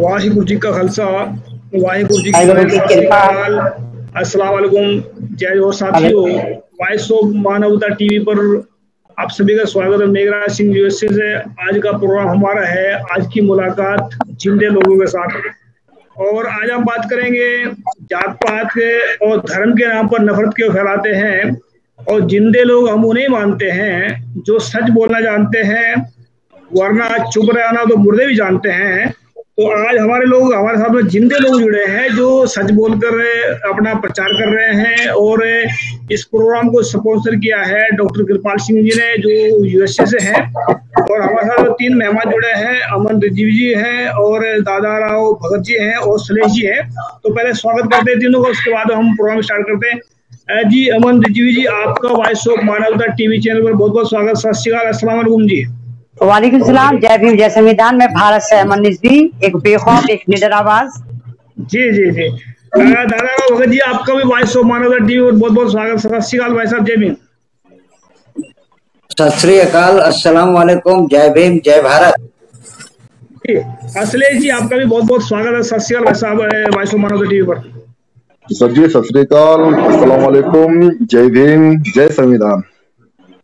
वाहिगुरु जी का खालसा वाहिगुरु जी की अस्सलाम वालेकुम। जय हो। साथियों वॉइस ऑफ़ मानवता टीवी पर आप सभी का स्वागत है। मेघराज सिंह यूएसए से। आज का प्रोग्राम हमारा है। आज की मुलाकात जिंदे लोगों के साथ। और आज हम बात करेंगे जात पात के और धर्म के नाम पर नफरत क्यों फैलाते हैं और जिंदे लोग हम उन्हें मानते हैं जो सच बोलना जानते हैं वरना चुप रहना तो मुर्दे भी जानते हैं। तो आज हमारे लोग, हमारे साथ में जिंदे लोग जुड़े हैं, जो सच बोलकर अपना प्रचार कर रहे हैं, और इस प्रोग्राम को स्पॉन्सर किया है डॉक्टर कृपाल सिंह जी ने, जो यूएसए से हैं, और हमारे साथ तीन मेहमान जुड़े हैं, अमन रिजीव जी हैं, और दादा राव भगत जी हैं, और सुलेश जी हैं। तो पहले स्वागत करते हैं तीनों का, उसके बाद हम प्रोग्राम स्टार्ट करते हैं। जी, अमन रिजीवी जी, आपका voice of Manavta TV channel पर बहुत बहुत स्वागत, सत श्रीकाल असला जी। वालेकुम सलाम जय भीम जय संविधान। में भारत से अमन निजवी एक बेखौफ एक निडर आवाज़। जी जी जी। दादा भगत जी आपका भी वॉइस ऑफ़ मानवता टीवी पर बहुत बहुत स्वागत। सत श्रीकाल भाई साहब जय भीम। सत श्री अकाल अस्सलाम वालेकुम जय भीम जय भारत। असलेश जी आपका भी बहुत बहुत स्वागत है। सत श्रीकाल भाई साहब वॉइस ऑफ़ मानवता टीवी पर। सर जी सत श्रीकाल अस्सलाम वालेकुम जय भीम जय संविधान।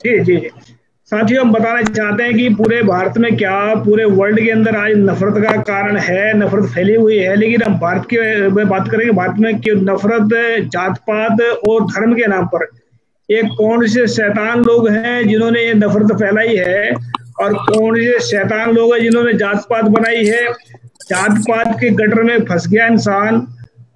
जी जी जी। साथियों, हम बताना चाहते हैं कि पूरे भारत में क्या पूरे वर्ल्ड के अंदर आज नफरत का कारण है? नफरत फैली हुई है, लेकिन हम भारत के बात करेंगे भारत में कि नफरत जात पात और धर्म के नाम पर? एक कौन से शैतान लोग हैं जिन्होंने ये नफरत फैलाई है और कौन से शैतान लोग हैं जिन्होंने जात पात बनाई है? जात पात के गटर में फंस गया इंसान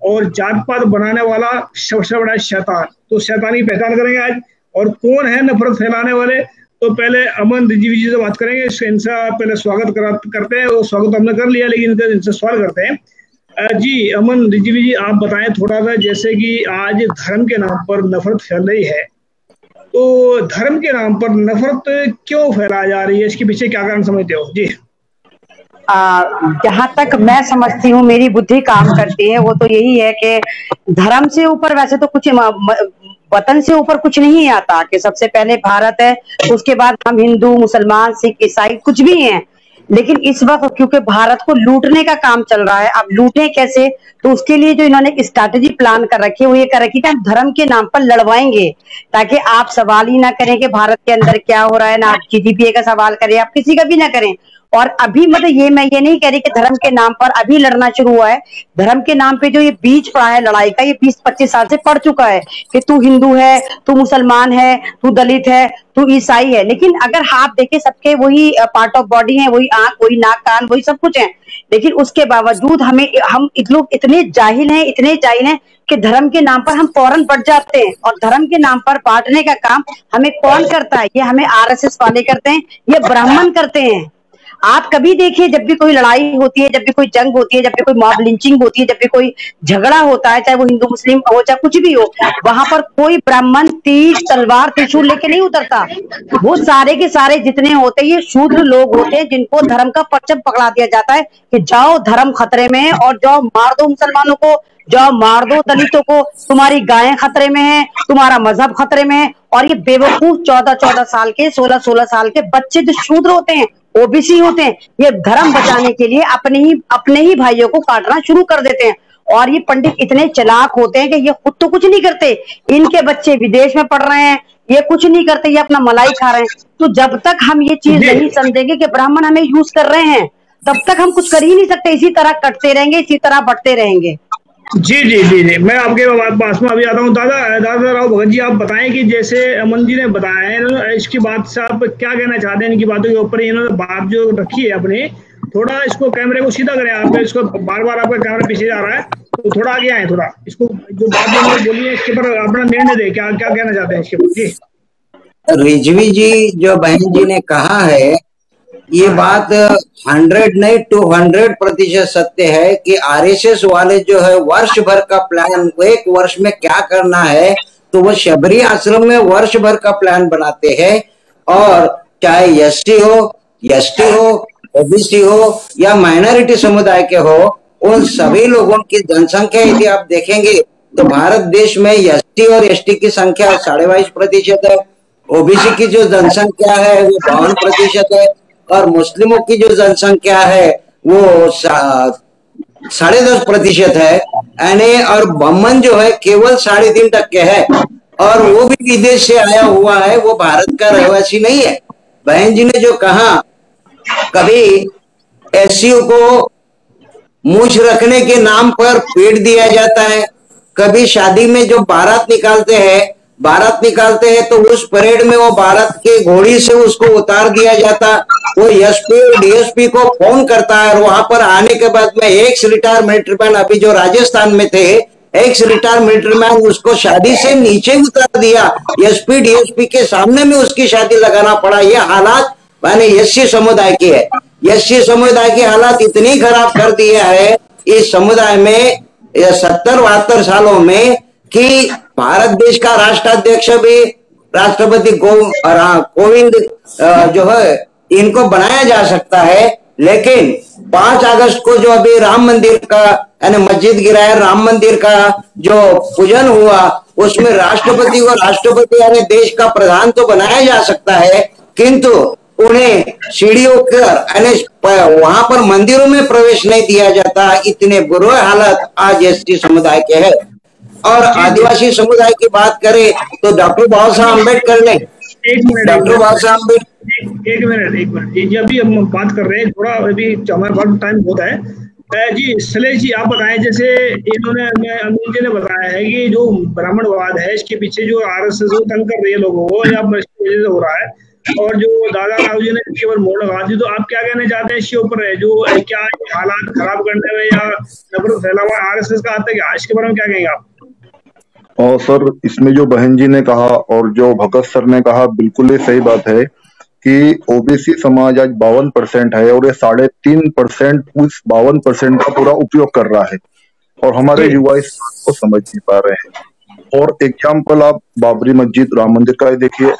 और जात पात बनाने वाला सबसे बड़ा शैतान। तो शैतान की पहचान करेंगे आज। और कौन है नफरत फैलाने वाले? तो पहले अमन रिजीवी जी से बात करेंगे इनसे पहले स्वागत करा, करते हैं और स्वागत हमने कर लिया, लेकिन इनका इनसे सवाल करते हैं। जी, अमन रिजीवी जी, आप बताएँ थोड़ा सा, जैसे कि आज धर्म के नाम पर नफरत फैल रही है तो धर्म के नाम पर नफरत क्यों फैलाई जा रही है? इसके पीछे क्या कारण समझते हो? जी। जहाँ तक मैं समझती हूँ, मेरी बुद्धि काम करती है, वो तो यही है कि धर्म से ऊपर वैसे तो कुछ वतन से ऊपर कुछ नहीं आता कि सबसे पहले भारत है, उसके बाद हम हिंदू, मुसलमान, सिख, ईसाई कुछ भी हैं। लेकिन इस वक्त क्योंकि भारत को लूटने का काम चल रहा है, अब लूटे कैसे? तो उसके लिए जो इन्होंने स्ट्रैटेजी प्लान कर रखी है, वो ये कर रखी कि हम धर्म के नाम पर लड़वाएँगे, ताकि आप सवाल ही ना करें कि भारत के अंदर क्या हो रहा है, ना आप जीडीपी का सवाल करें, आप किसी का भी ना करें। और अभी मतलब ये मैं ये नहीं कह रही कि धर्म के नाम पर अभी लड़ना शुरू हुआ है। धर्म के नाम पे जो ये बीच पड़ा है लड़ाई का, ये बीस पच्चीस साल से पड़ चुका है कि तू हिंदू है, तू मुसलमान है, तू दलित है, तू ईसाई है। लेकिन अगर आप देखे, सबके वही पार्ट ऑफ़ बॉडी है, वही आँख, वही नाक, कान, वही सब कुछ है। लेकिन उसके बावजूद हमें, हम लोग इतने जाहिल हैं, इतने जाहिल हैं कि धर्म के नाम पर हम फ़ौरन बढ़ जाते हैं। और धर्म के नाम पर बांटने का काम हमें कौन करता है? ये हमें आरएसएस वाले करते हैं, ये ब्राह्मण करते हैं। आप कभी देखिए, जब भी कोई लड़ाई होती है, जब भी कोई जंग होती है, जब भी कोई मॉब लिंचिंग होती है, जब भी कोई झगड़ा होता है, चाहे वो हिंदू, मुस्लिम हो, चाहे कुछ भी हो, वहाँ पर कोई ब्राह्मण तीर तलवार, त्रिशूल लेके नहीं उतरता। वो सारे के सारे जितने होते हैं, ये शूद्र लोग होते हैं, जिनको धर्म का परचम पकड़ा दिया जाता है कि जाओ धर्म खतरे में है और जाओ मार दो मुसलमानों को, जाओ मार दो दलितों को, तुम्हारी गायें खतरे में है, तुम्हारा मज़हब खतरे में है और ये बेवकूफ़ चौदह चौदह साल के सोलह सोलह साल के बच्चे जो शूद्र होते हैं ओबीसी होते हैं ये धर्म बचाने के लिए अपने ही अपने ही भाइयों को काटना शुरू कर देते हैं। और ये पंडित इतने चलाक होते हैं कि ये खुद तो कुछ नहीं करते। इनके बच्चे विदेश में पढ़ रहे हैं ये कुछ नहीं करते ये अपना मलाई खा रहे हैं। तो जब तक हम ये चीज़ नहीं समझेंगे कि ब्राह्मण हमें यूज़ कर रहे हैं तब तक हम कुछ कर ही नहीं सकते। इसी तरह कटते रहेंगे इसी तरह बढ़ते रहेंगे। जी जी जी जी। मैं आपके पास में अभी आता हूँ। दादा दादा राव भगत जी, आप बताएँ कि जैसे अमन जी ने बताया है इसकी बात से आप क्या कहना चाहते हैं इनकी बातों के ऊपर? इन्होंने बात जो रखी है अपनी, थोड़ा इसको कैमरे को सीधा करें आप, इसको बार बार आपका कैमरा पीछे जा रहा है तो थोड़ा आगे आए थोड़ा। इसको जो बात बोली है, इसके ऊपर अपना निर्णय दे, क्या क्या कहना चाहते हैं इसके ऊपर? जी। रिजवी जी, जो बहन जी ने कहा है ये बात हंड्रेड नहीं टू हंड्रेड प्रतिशत सत्य है कि आरएसएस वाले जो है वर्ष भर का प्लान एक वर्ष में क्या करना है तो वो शबरी आश्रम में वर्ष भर का प्लान बनाते हैं। और चाहे एस हो एस हो ओबीसी हो या माइनॉरिटी समुदाय के हो उन सभी लोगों की जनसंख्या यदि आप देखेंगे तो भारत देश में एसटी और एसटी की संख्या साढ़े बाईस प्रतिशत है। ओबीसी की जो जनसंख्या है वो बावन प्रतिशत है। और मुस्लिमों की जो जनसंख्या है, वो साढ़े दस प्रतिशत है। यानी और बमन जो है, केवल साढ़े तीन टक्के है। और वो भी विदेश से आया हुआ है, वो भारत का रहवासी नहीं है। बहन जी ने जो कहा, कभी एस को मूछ रखने के नाम पर पेट दिया जाता है। कभी शादी में जो बारात निकालते हैं बारात निकालते हैं तो उस परेड में वो भारत के घोड़ी से उसको उतार दिया जाता। वो एसपी और डीएसपी को फ़ोन करता है और वहाँ पर आने के बाद में एक रिटायर मिलिट्री मैन अभी जो राजस्थान में थे, एक रिटायर मिलिट्री मैन उसको शादी से नीचे उतार दिया। एसपी, डीएसपी के सामने में उसकी शादी लगाना पड़ा। ये हालात मैंने एस समुदाय की है। एस समुदाय की हालात इतनी खराब कर दिया है, इस समुदाय में सत्तर बहत्तर सालों में कि भारत देश का राष्ट्राध्यक्ष भी राष्ट्रपति कोविंद जो है, इनको बनाया जा सकता है। लेकिन पाँच अगस्त को जो अभी राम मंदिर का, यानी मस्जिद गिराया, राम मंदिर का जो पूजन हुआ, उसमें राष्ट्रपति को राष्ट्रपति यानी देश का प्रधान तो बनाया जा सकता है, किंतु उन्हें सीढ़ियों कर यानी वहाँ पर मंदिरों में प्रवेश नहीं दिया जाता। इतने बुरे हालत आज एसटी समुदाय के है। और आदिवासी समुदाय की बात करें तो डॉक्टर बाबा साहब अंबेडकर ने डॉक्टर बाबा साहब अंबेडकर एक मिनट एक मिनट। जी अभी हम बात कर रहे हैं थोड़ा अभी हमारे पास टाइम बहुत है। जी सलेश जी आप बताएँ जैसे इन्होंने अमीन जी ने बताया है कि जो ब्राह्मणवाद है इसके पीछे जो आर एस एस तंग कर रही है लोगों को या वजह से हो रहा है और जो दादा राव जी ने केवल मोड़ लगा दी तो आप क्या कहना चाहते हैं इसके ऊपर है? जो क्या हालात खराब करने में या नफरत फैला हुआ आर एस एस का आता है? क्या इसके बारे में क्या कहेंगे आप? और सर इसमें जो बहन जी ने कहा और जो भगत सर ने कहा बिल्कुल ही सही बात है कि ओबीसी समाज आज बावन परसेंट है और ये साढ़े तीन परसेंट उस बावन परसेंट का पूरा उपयोग कर रहा है। और हमारे युवा इस बात को समझ नहीं पा रहे हैं। और एग्ज़ाम्पल आप बाबरी मस्जिद राम मंदिर का ही देखिए।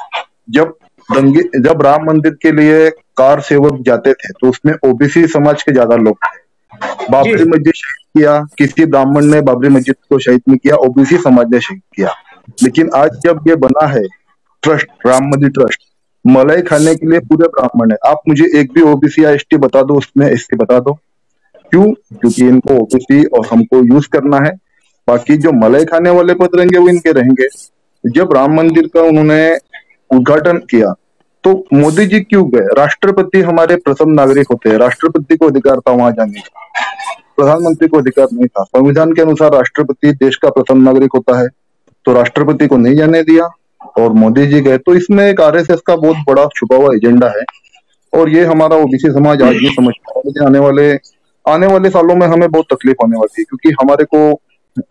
जब दंगे जब राम मंदिर के लिए कार सेवक जाते थे तो उसमें ओबीसी समाज के ज़्यादा लोग थे। बाबरी मस्जिद शहीद किया किसी ब्राह्मण ने बाबरी मस्जिद को शहीद नहीं किया ओबीसी समाज ने शहीद किया। लेकिन आज जब ये बना है ट्रस्ट राम मंदिर ट्रस्ट मलाई खाने के लिए पूरे ब्राह्मण है। आप मुझे एक भी ओबीसी या एसटी बता दो उसमें एसटी बता दो। क्यों? क्योंकि इनको ओबीसी और हमको यूज़ करना है। बाकी जो मलाई खाने वाले पद रहेंगे वो इनके रहेंगे। जब राम मंदिर का उन्होंने उद्घाटन किया तो मोदी जी क्यों गए? राष्ट्रपति हमारे प्रथम नागरिक होते हैं। राष्ट्रपति को अधिकार था वहाँ जाने का। प्रधानमंत्री को अधिकार नहीं था। संविधान के अनुसार राष्ट्रपति देश का प्रथम नागरिक होता है। तो राष्ट्रपति को नहीं जाने दिया और मोदी जी गए। तो इसमें एक आरएसएस का बहुत बड़ा छुपा हुआ एजेंडा है। और ये हमारा ओबीसी समाज आज भी समझता है। आने वाले आने वाले सालों में हमें बहुत तकलीफ़ होने वाली है, क्योंकि हमारे को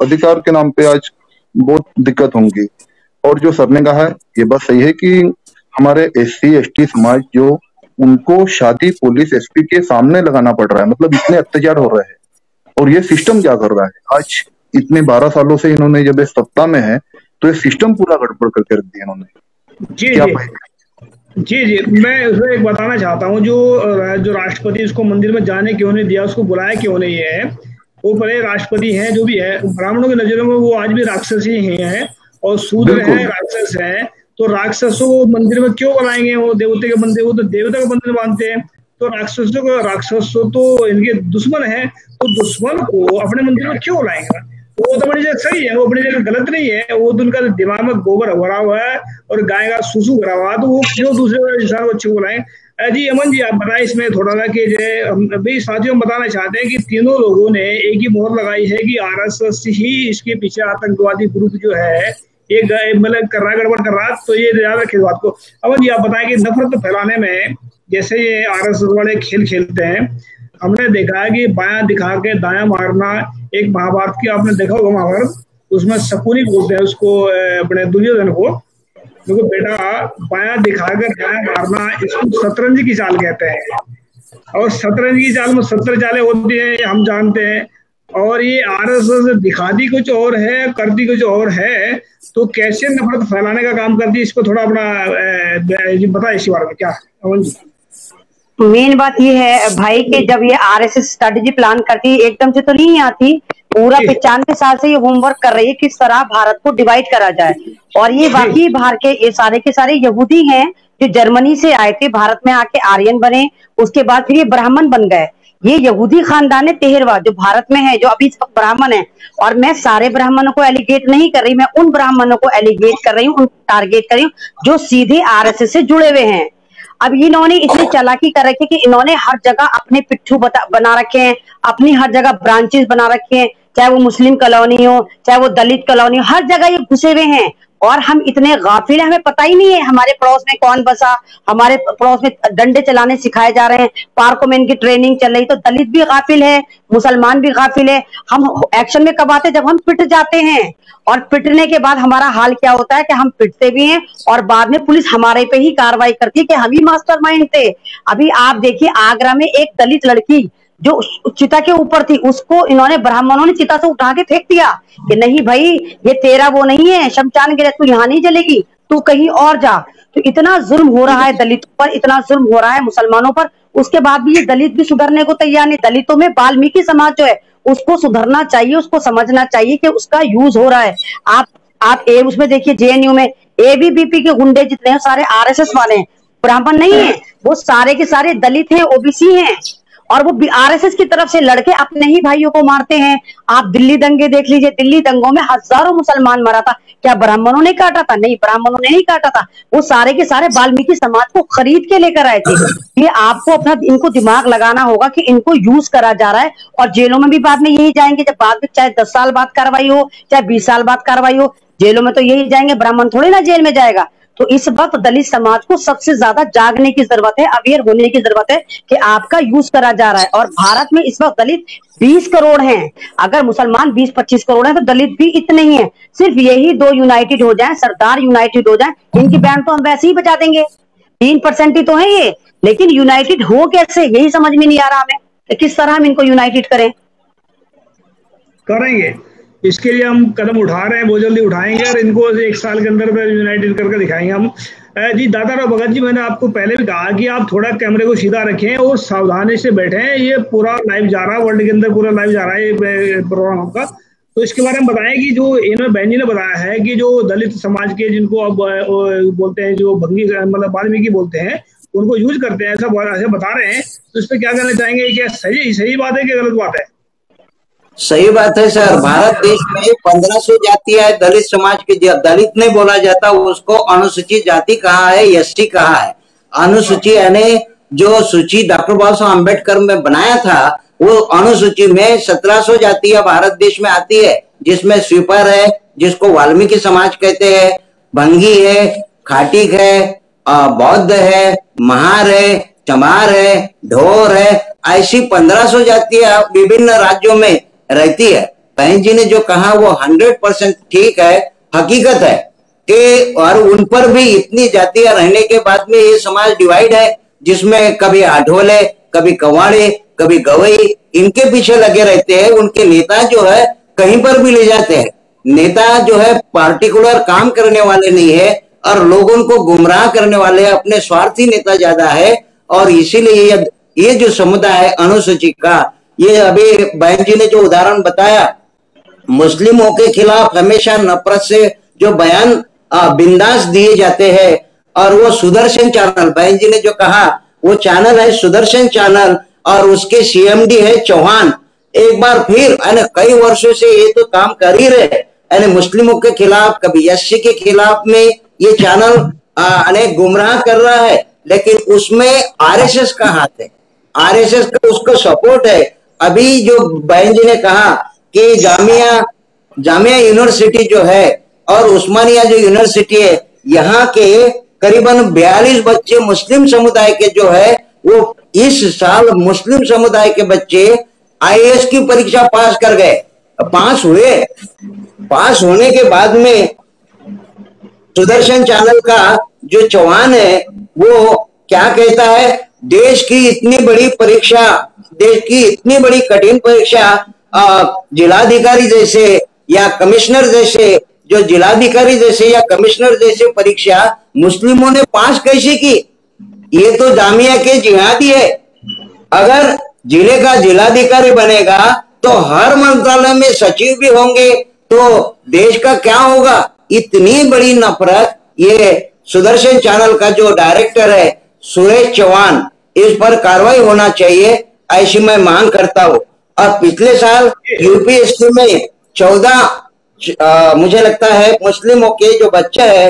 अधिकार के नाम पे आज बहुत दिक्कत होंगी। और जो सर ने कहा है, ये बात सही है कि हमारे एस सी एस टी समाज जो उनको शादी पुलिस एसपी के सामने लगाना पड़ रहा है मतलब इतने अत्याचार हो रहे हैं। और ये सिस्टम क्या कर रहा है? आज इतने बारह सालों से इन्होंने जब सत्ता में है तो ये सिस्टम पूरा गड़बड़ करके रख दिया इन्होंने। जी क्या जी। जी जी। मैं उसमें एक बताना चाहता हूँ जो जो राष्ट्रपति उसको मंदिर में जाने क्यों नहीं दिया उसको बुलाया क्यों नहीं है? वो पहले राष्ट्रपति हैं जो भी है ब्राह्मणों की नज़रों में वो आज भी राक्षस ही हैं और शूद्र है राक्षस है। तो राक्षसों को मंदिर में क्यों बनाएँगे वो देवते के मंदिर, वो तो देवता का मंदिर मानते हैं। तो राक्षसों को, राक्षसों तो इनके दुश्मन है तो दुश्मन को अपने मंदिर में क्यों लाएँगे वो तो अपनी जगह सही है, वो अपनी जगह गलत नहीं है, वो तो उनका दिमाग में गोबर भरा हुआ है और गाय का सुसु भरा हुआ है तो वो क्यों दूसरे इंसान को अच्छे बुलाए? जी, अमन जी, आप बताएँ इसमें थोड़ा सा कि भाई साथियों बताना चाहते हैं कि तीनों लोगों ने एक ही मोहर लगाई है कि आरएसएस ही इसके पीछे आतंकवादी ग्रुप जो है ये मतलब कर रहा गड़बड़ कर रहा तो ये याद रखे बात को। अब जी, आप बताएँ कि नफरत फैलाने में जैसे ये आर एस वाले खेल खेलते हैं, हमने देखा है कि बाया दिखा के दाया मारना एक महाभारत की, आपने देखा होगा महाभारत, उसमें शकुनी बोलते हैं उसको अपने दुर्योधन को। देखो बेटा, बाया दिखा दिखाकर दाया मारना इसको शतरंज की चाल कहते हैं। और शतरंज की चाल में सत्तर चालें होती है हम जानते हैं। और ये आर एस एस दिखाती कुछ और है करती कुछ और है तो कैसे नफरत फैलाने का काम करती है इसको थोड़ा अपना बताए इसी बारे में क्या? मेन बात ये है भाई के जब ये R S S strategy plan करती है एकदम से तो नहीं आती पूरा पचानवे साल से ये होमवर्क कर रही है किस तरह भारत को डिवाइड करा जाए। और ये बाकी बाहर के ये सारे के सारे यहूदी हैं जो जर्मनी से आए थे भारत में आके आर्यन बने उसके बाद फिर ये ब्राह्मण बन गए। ये यहूदी खानदान है तेहरवा, जो भारत में है, जो अभी ब्राह्मण है, और मैं सारे ब्राह्मणों को एलिगेट नहीं कर रही, मैं उन ब्राह्मणों को एलिगेट कर रही हूँ उनको टारगेट कर रही हूँ, जो सीधे आरएसएस से जुड़े हुए हैं। अब इन्होंने इतनी चालाकी कर रखी कि इन्होंने हर जगह अपने पिट्ठू बना रखे हैं, अपनी हर जगह ब्रांचेस बना रखे हैं, चाहे वो मुस्लिम कॉलोनी हो, चाहे वो दलित कॉलोनी हो, हर जगह ये घुसे हुए हैं। और हम इतने गाफिल हैं, हमें पता ही नहीं है हमारे पड़ोस में कौन बसा, हमारे पड़ोस में डंडे चलाने सिखाए जा रहे हैं, पार्कों में इनकी ट्रेनिंग चल रही तो दलित भी गाफिल है, मुसलमान भी गाफिल है। हम एक्शन में कब आते जब हम पिट जाते हैं। और पिटने के बाद हमारा हाल क्या होता है कि हम पिटते भी हैं और बाद में पुलिस हमारे पे ही कार्रवाई करती है कि हम ही मास्टरमाइंड थे। अभी आप देखिए, आगरा में एक दलित लड़की जो चिता के ऊपर थी, उसको इन्होंने ब्राह्मणों ने चिता से उठा के फेंक दिया कि नहीं भाई, ये तेरा वो नहीं है, शमशान गिरे तू यहाँ नहीं जलेगी तू कहीं और जा। तो इतना जुल्म हो रहा है दलितों पर, इतना जुल्म हो रहा है मुसलमानों पर। उसके बाद भी ये दलित भी सुधरने को तैयार नहीं। दलितों में वाल्मीकि समाज जो है, उसको सुधरना चाहिए, उसको समझना चाहिए कि उसका यूज़ हो रहा है। आप आप ए, उसमें देखिए जेएनयू में एबीवीपी के गुंडे जितने हैं, सारे आरएसएस वाले हैं। ब्राह्मण नहीं है, वो सारे के सारे दलित हैं, ओबीसी हैं। और वो आरएसएस की तरफ़ से लड़के अपने ही भाइयों को मारते हैं। आप दिल्ली दंगे देख लीजिए, दिल्ली दंगों में हज़ारों मुसलमान मरा था। क्या ब्राह्मणों ने काटा था? नहीं, ब्राह्मणों ने नहीं काटा था। वो सारे के सारे वाल्मीकि समाज को खरीद के लेकर आए थे। ये आपको अपना, इनको दिमाग लगाना होगा कि इनको यूज़ करा जा रहा है और जेलों में भी बाद में यही जाएँगे। जब बाद में चाहे दस साल बाद कार्रवाई हो, चाहे बीस साल बाद कार्रवाई हो, जेलों में तो यही जाएँगे। ब्राह्मण थोड़ी ना जेल में जाएगा। तो इस वक्त दलित समाज को सबसे ज़्यादा जागने की ज़रूरत है, अवेयर होने की ज़रूरत है कि आपका यूज़ करा जा रहा है। और भारत में इस वक्त दलित 20 करोड़ हैं। अगर मुसलमान 20-25 करोड़ हैं तो दलित भी इतने ही हैं। सिर्फ़ यही दो यूनाइटेड हो जाएँ, सरदार यूनाइटेड हो जाएँ, इनकी बैंड तो हम वैसे ही बचा देंगे। तीन परसेंट ही तो है ये, लेकिन यूनाइटेड हो कैसे, यही समझ में नहीं आ रहा हमें किस तरह हम इनको यूनाइटेड करें। करेंगे। इसके लिए हम कदम उठा रहे हैं, बहुत जल्दी उठाएँगे और इनको एक साल के अंदर यूनाइटेड करके दिखाएँगे हम। जी, दादा राव भगत जी, मैंने आपको पहले भी कहा कि आप थोड़ा कैमरे को सीधा रखें और सावधानी से बैठे। हैं ये पूरा लाइव जा रहा है वर्ल्ड के अंदर पूरा लाइव जा रहा है, ये प्रोग्राम आपका। तो इसके बारे में बताएँ कि जो इन्होंने बहन जी ने बताया है कि जो दलित समाज के जिनको अब बोलते हैं, जो भंगी मतलब वाल्मीकि बोलते हैं, उनको यूज़ करते हैं, ऐसा, ऐसे बता रहे हैं। तो इस पर क्या कहना चाहेंगे? क्या सही सही बात है कि गलत बात है? सही बात है सर। भारत देश में पंद्रह सौ जाति है दलित समाज के जो दलित नहीं बोला जाता उसको अनुसूचित जाति कहा है एस कहा है। अनुसूची यानी जो सूची डॉक्टर बाबा साहब अंबेडकर में बनाया था वो अनुसूची में सत्रह सौ जातियाँ भारत देश में आती है जिसमें स्वीपर है जिसको वाल्मीकि समाज कहते हैं भंगी है खाटिक है बौद्ध है महार है चमार है ढोर है ऐसी पंद्रह सौ जातियाँ विभिन्न राज्यों में रहती है। बहन जी ने जो कहा, वो हंड्रेड परसेंट ठीक है, हकीकत है कि और उन पर भी इतनी जातियाँ रहने के बाद में ये समाज डिवाइड है, जिसमें कभी आठोले कभी कवाड़े, कभी गवई, इनके पीछे लगे रहते हैं। उनके नेता जो है, कहीं पर भी ले जाते हैं। नेता जो है पार्टिकुलर काम करने वाले नहीं है और लोगों को गुमराह करने वाले अपने स्वार्थी नेता ज़्यादा है और इसीलिए ये जो समुदाय अनुसूचित का ये अभी बहन जी ने जो उदाहरण बताया, मुस्लिमों के खिलाफ हमेशा नफरत से जो बयान बिंदास दिए जाते हैं, और वो सुदर्शन चैनल, बहन जी ने जो कहा, वो चैनल है सुदर्शन चैनल, और उसके सीएमडी है चौहान। एक बार फिर कई वर्षों से ये तो काम कर ही रहे यानी मुस्लिमों के खिलाफ, कभी एस के खिलाफ में ये चैनल गुमराह कर रहा है, लेकिन उसमें आरएसएस का हाथ है। आरएसएस का उसको सपोर्ट है। अभी जो बहन जी ने कहा कि जामिया जामिया यूनिवर्सिटी जो है और उस्मानिया जो यूनिवर्सिटी है, यहाँ के करीबन बयालीस बच्चे मुस्लिम समुदाय के जो है, वो इस साल मुस्लिम समुदाय के बच्चे आईएएस की परीक्षा पास कर गए। पास हुए। पास होने के बाद में सुदर्शन चैनल का जो चौहान है, वो क्या कहता है, देश की इतनी बड़ी परीक्षा देश की इतनी बड़ी कठिन परीक्षा जिलाधिकारी जैसे या कमिश्नर जैसे, जो जिलाधिकारी जैसे या कमिश्नर जैसे परीक्षा मुस्लिमों ने पास कैसे की? ये तो जामिया के जिहादी है। अगर ज़िले का जिलाधिकारी बनेगा तो हर मंत्रालय में सचिव भी होंगे तो देश का क्या होगा? इतनी बड़ी नफरत। ये सुदर्शन चैनल का जो डायरेक्टर है, सुरेश चौहान, इस पर कार्रवाई होना चाहिए। ऐसी मैं मांग करता हूँ। और पिछले साल यूपीएससी में चौदह मुझे लगता है मुस्लिमों के जो बच्चे है